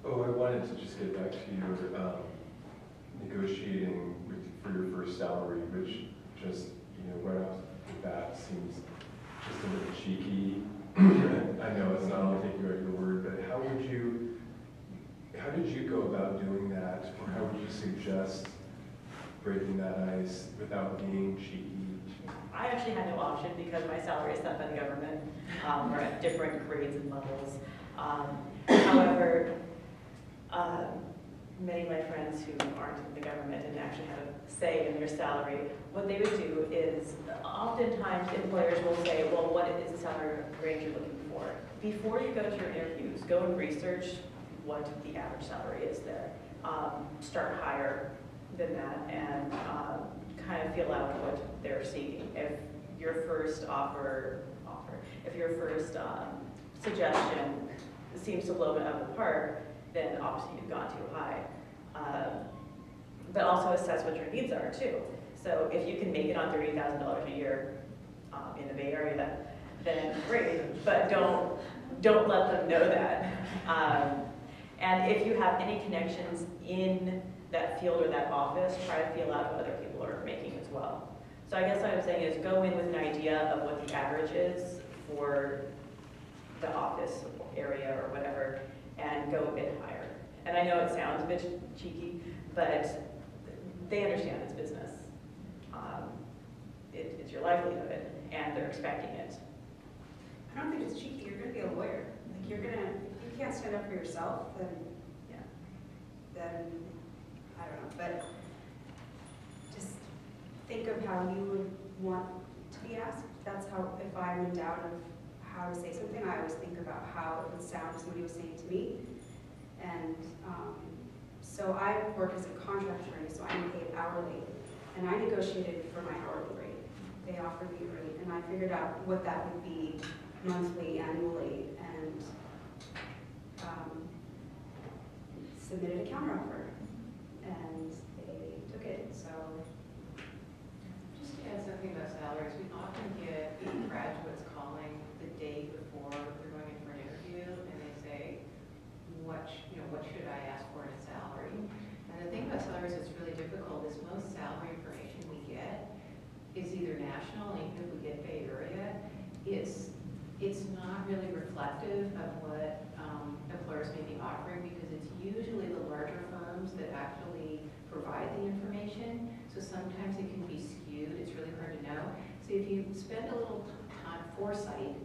Oh, I wanted to just get back to your um, negotiating with, for your first salary, which just, you know, right off the bat seems just a little cheeky. I know it's not, I'll take you at your word, but how would you, how did you go about doing that? Or how would you suggest breaking that ice without being cheeky? I actually had no option because my salary is set by the government. Um, we're at different grades and levels. Um, however, uh, many of my friends who aren't in the government and actually have a say in their salary, what they would do is oftentimes employers will say, well, what is the salary range you're looking for? Before you go to your interviews, go and research what the average salary is there. Um, start higher than that and um, kind of feel out what they're seeking. If your first offer, offer, if your first um, suggestion seems to blow it out of the park, then obviously you've gone too high. Um, But also assess what your needs are too. So if you can make it on thirty thousand dollars a year um, in the Bay Area, then great, but don't, don't let them know that. Um, And if you have any connections in that field or that office, try to feel out what other people are making as well. So I guess what I'm saying is go in with an idea of what the average is for the office area or whatever, and go a bit higher. And I know it sounds a bit cheeky, but they understand it's business. Um, it- It's your livelihood, and they're expecting it. I don't think it's cheeky, you're gonna be a lawyer. Like, you're gonna, if you can't stand up for yourself, then, Yeah. then, I don't know, but just think of how you would want to be asked. That's how, if I'm in doubt of how to say something, I always think about how it would sound if somebody was saying to me. And um, so I work as a contract attorney, so I'm paid hourly. And I negotiated for my hourly rate. They offered me a rate, and I figured out what that would be monthly, annually, and um, submitted a counteroffer. Took it, so Just to add something about salaries, we often get graduates calling the day before they're going in for an interview, and they say, what, you know, what should I ask for in a salary? And the thing about salaries that's really difficult is most salary information we get is either national, even if we get Bay Area, it's, it's not really reflective of what um, employers may be offering, because it's usually the larger firms that actually provide the information. So sometimes it can be skewed, it's really hard to know. So if you spend a little time foresight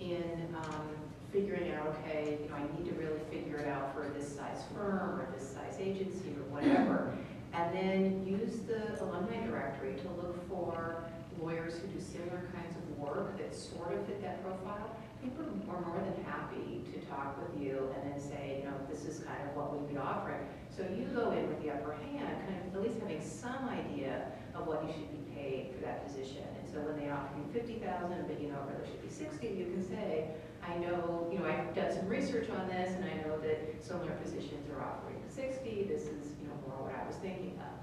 in um, figuring out, okay, you know, I need to really figure it out for this size firm or this size agency or whatever, and then use the alumni directory to look for lawyers who do similar kinds of work that sort of fit that profile. People are more than happy to talk with you and then say, you know, this is kind of what we'd be offering. So you go in with the upper hand, kind of at least having some idea of what you should be paid for that position. And so when they offer you fifty thousand, but you know, it really should be sixty, you can say, I know, you know, I've done some research on this and I know that similar positions are offering sixty, this is, you know, more what I was thinking of.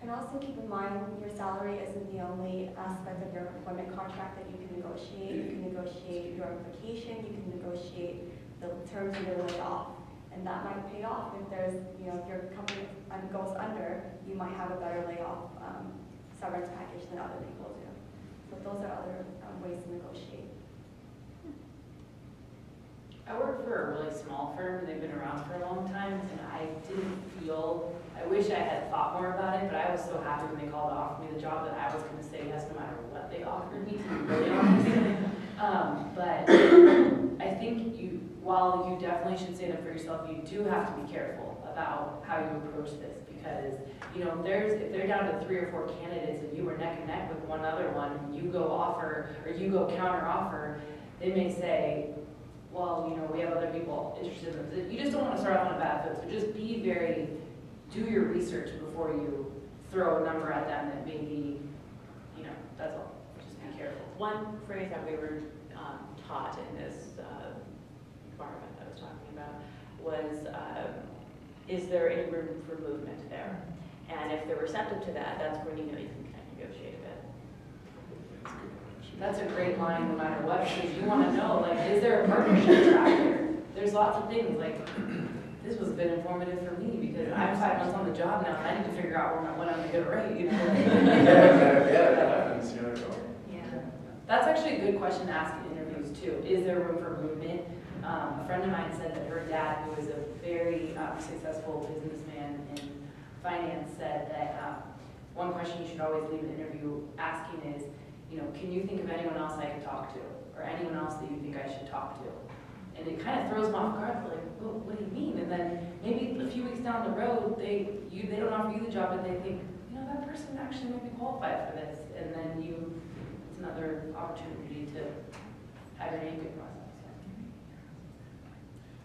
And also keep in mind, your salary isn't the only aspect of your employment contract that you can negotiate. You can negotiate your vacation, you can negotiate the terms of your layoff. And that might pay off if there's, you know, if your company goes under, you might have a better layoff um, severance package than other people do. So those are other um, ways to negotiate. I work for a really small firm, and they've been around for a long time, and I didn't feel, I wish I had thought more about it, but I was so happy when they called to offer me the job that I was gonna say yes no matter what they offered me, to be really honest. [LAUGHS] Um, but I think you, while you definitely should stand up for yourself, you do have to be careful about how you approach this, because, you know, there's, if they're down to three or four candidates and you were neck and neck with one other one, and you go offer, or you go counter offer, they may say, well, you know, we have other people interested in this. You just don't want to start off on a bad foot, so just be very, do your research before you throw a number at them that maybe, you know, that's all. Just be careful. One phrase that we were um, taught in this uh, environment I was talking about was, um, is there any room for movement there? And if they're receptive to that, that's when you know you can kind of negotiate a bit. That's a great line, no matter what, because you want to know, like, is there a partnership track here? There's lots of things, like, [CLEARS THROAT] this was a bit informative for me, because I'm five months on the job now, and I need to figure out where my- when I'm gonna get a rate, you know? [LAUGHS] Yeah, yeah, that happens, you know, so. Yeah. That's actually a good question to ask in interviews too. Is there room for movement? Um, a friend of mine said that her dad, who is a very um, successful businessman in finance, said that um, one question you should always leave an interview asking is, you know, can you think of anyone else I could talk to, or anyone else that you think I should talk to? And it kind of throws them off guard, like, well, what do you mean? And then maybe a few weeks down the road, they you they don't offer you the job, but they think, you know, that person actually might be qualified for this, and then you it's another opportunity to have your name get processed.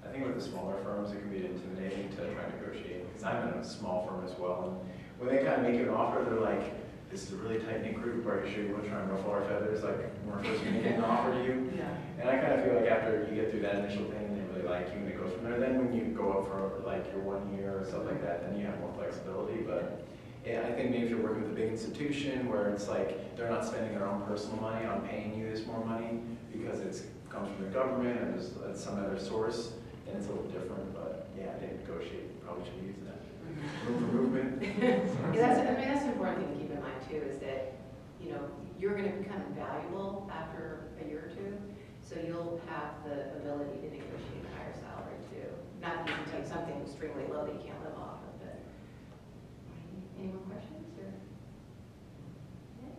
I think with the smaller firms, it can be intimidating to try to negotiate, because I'm in a small firm as well, and when they kind of make you an offer, they're like, this is a really tight-knit group, are you sure you want to try and ruffle our feathers, like, we're first making an offer to you? Yeah. And I kind of feel like after you get through that initial thing, they really like you, and it goes from there, then when you go up for like your one year or stuff like that, then you have more flexibility, but yeah, I think maybe if you're working with a big institution where it's like, they're not spending their own personal money on paying you this more money, because it's, comes from the government or just it's some other source, then it's a little different, but yeah, they negotiate, probably should use that. Room for movement. [LAUGHS] Yeah, that's, I mean, that's an important thing to keep in mind too, is that, you know, you're gonna become valuable after a year or two, so you'll have the ability to negotiate a higher salary too. Not that you can take something extremely low that you can't live off of, but. Any more questions or? Yeah.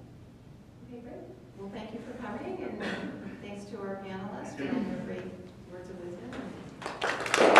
Okay, great. Well, thank you for coming and thanks to our panelists for all Thank you.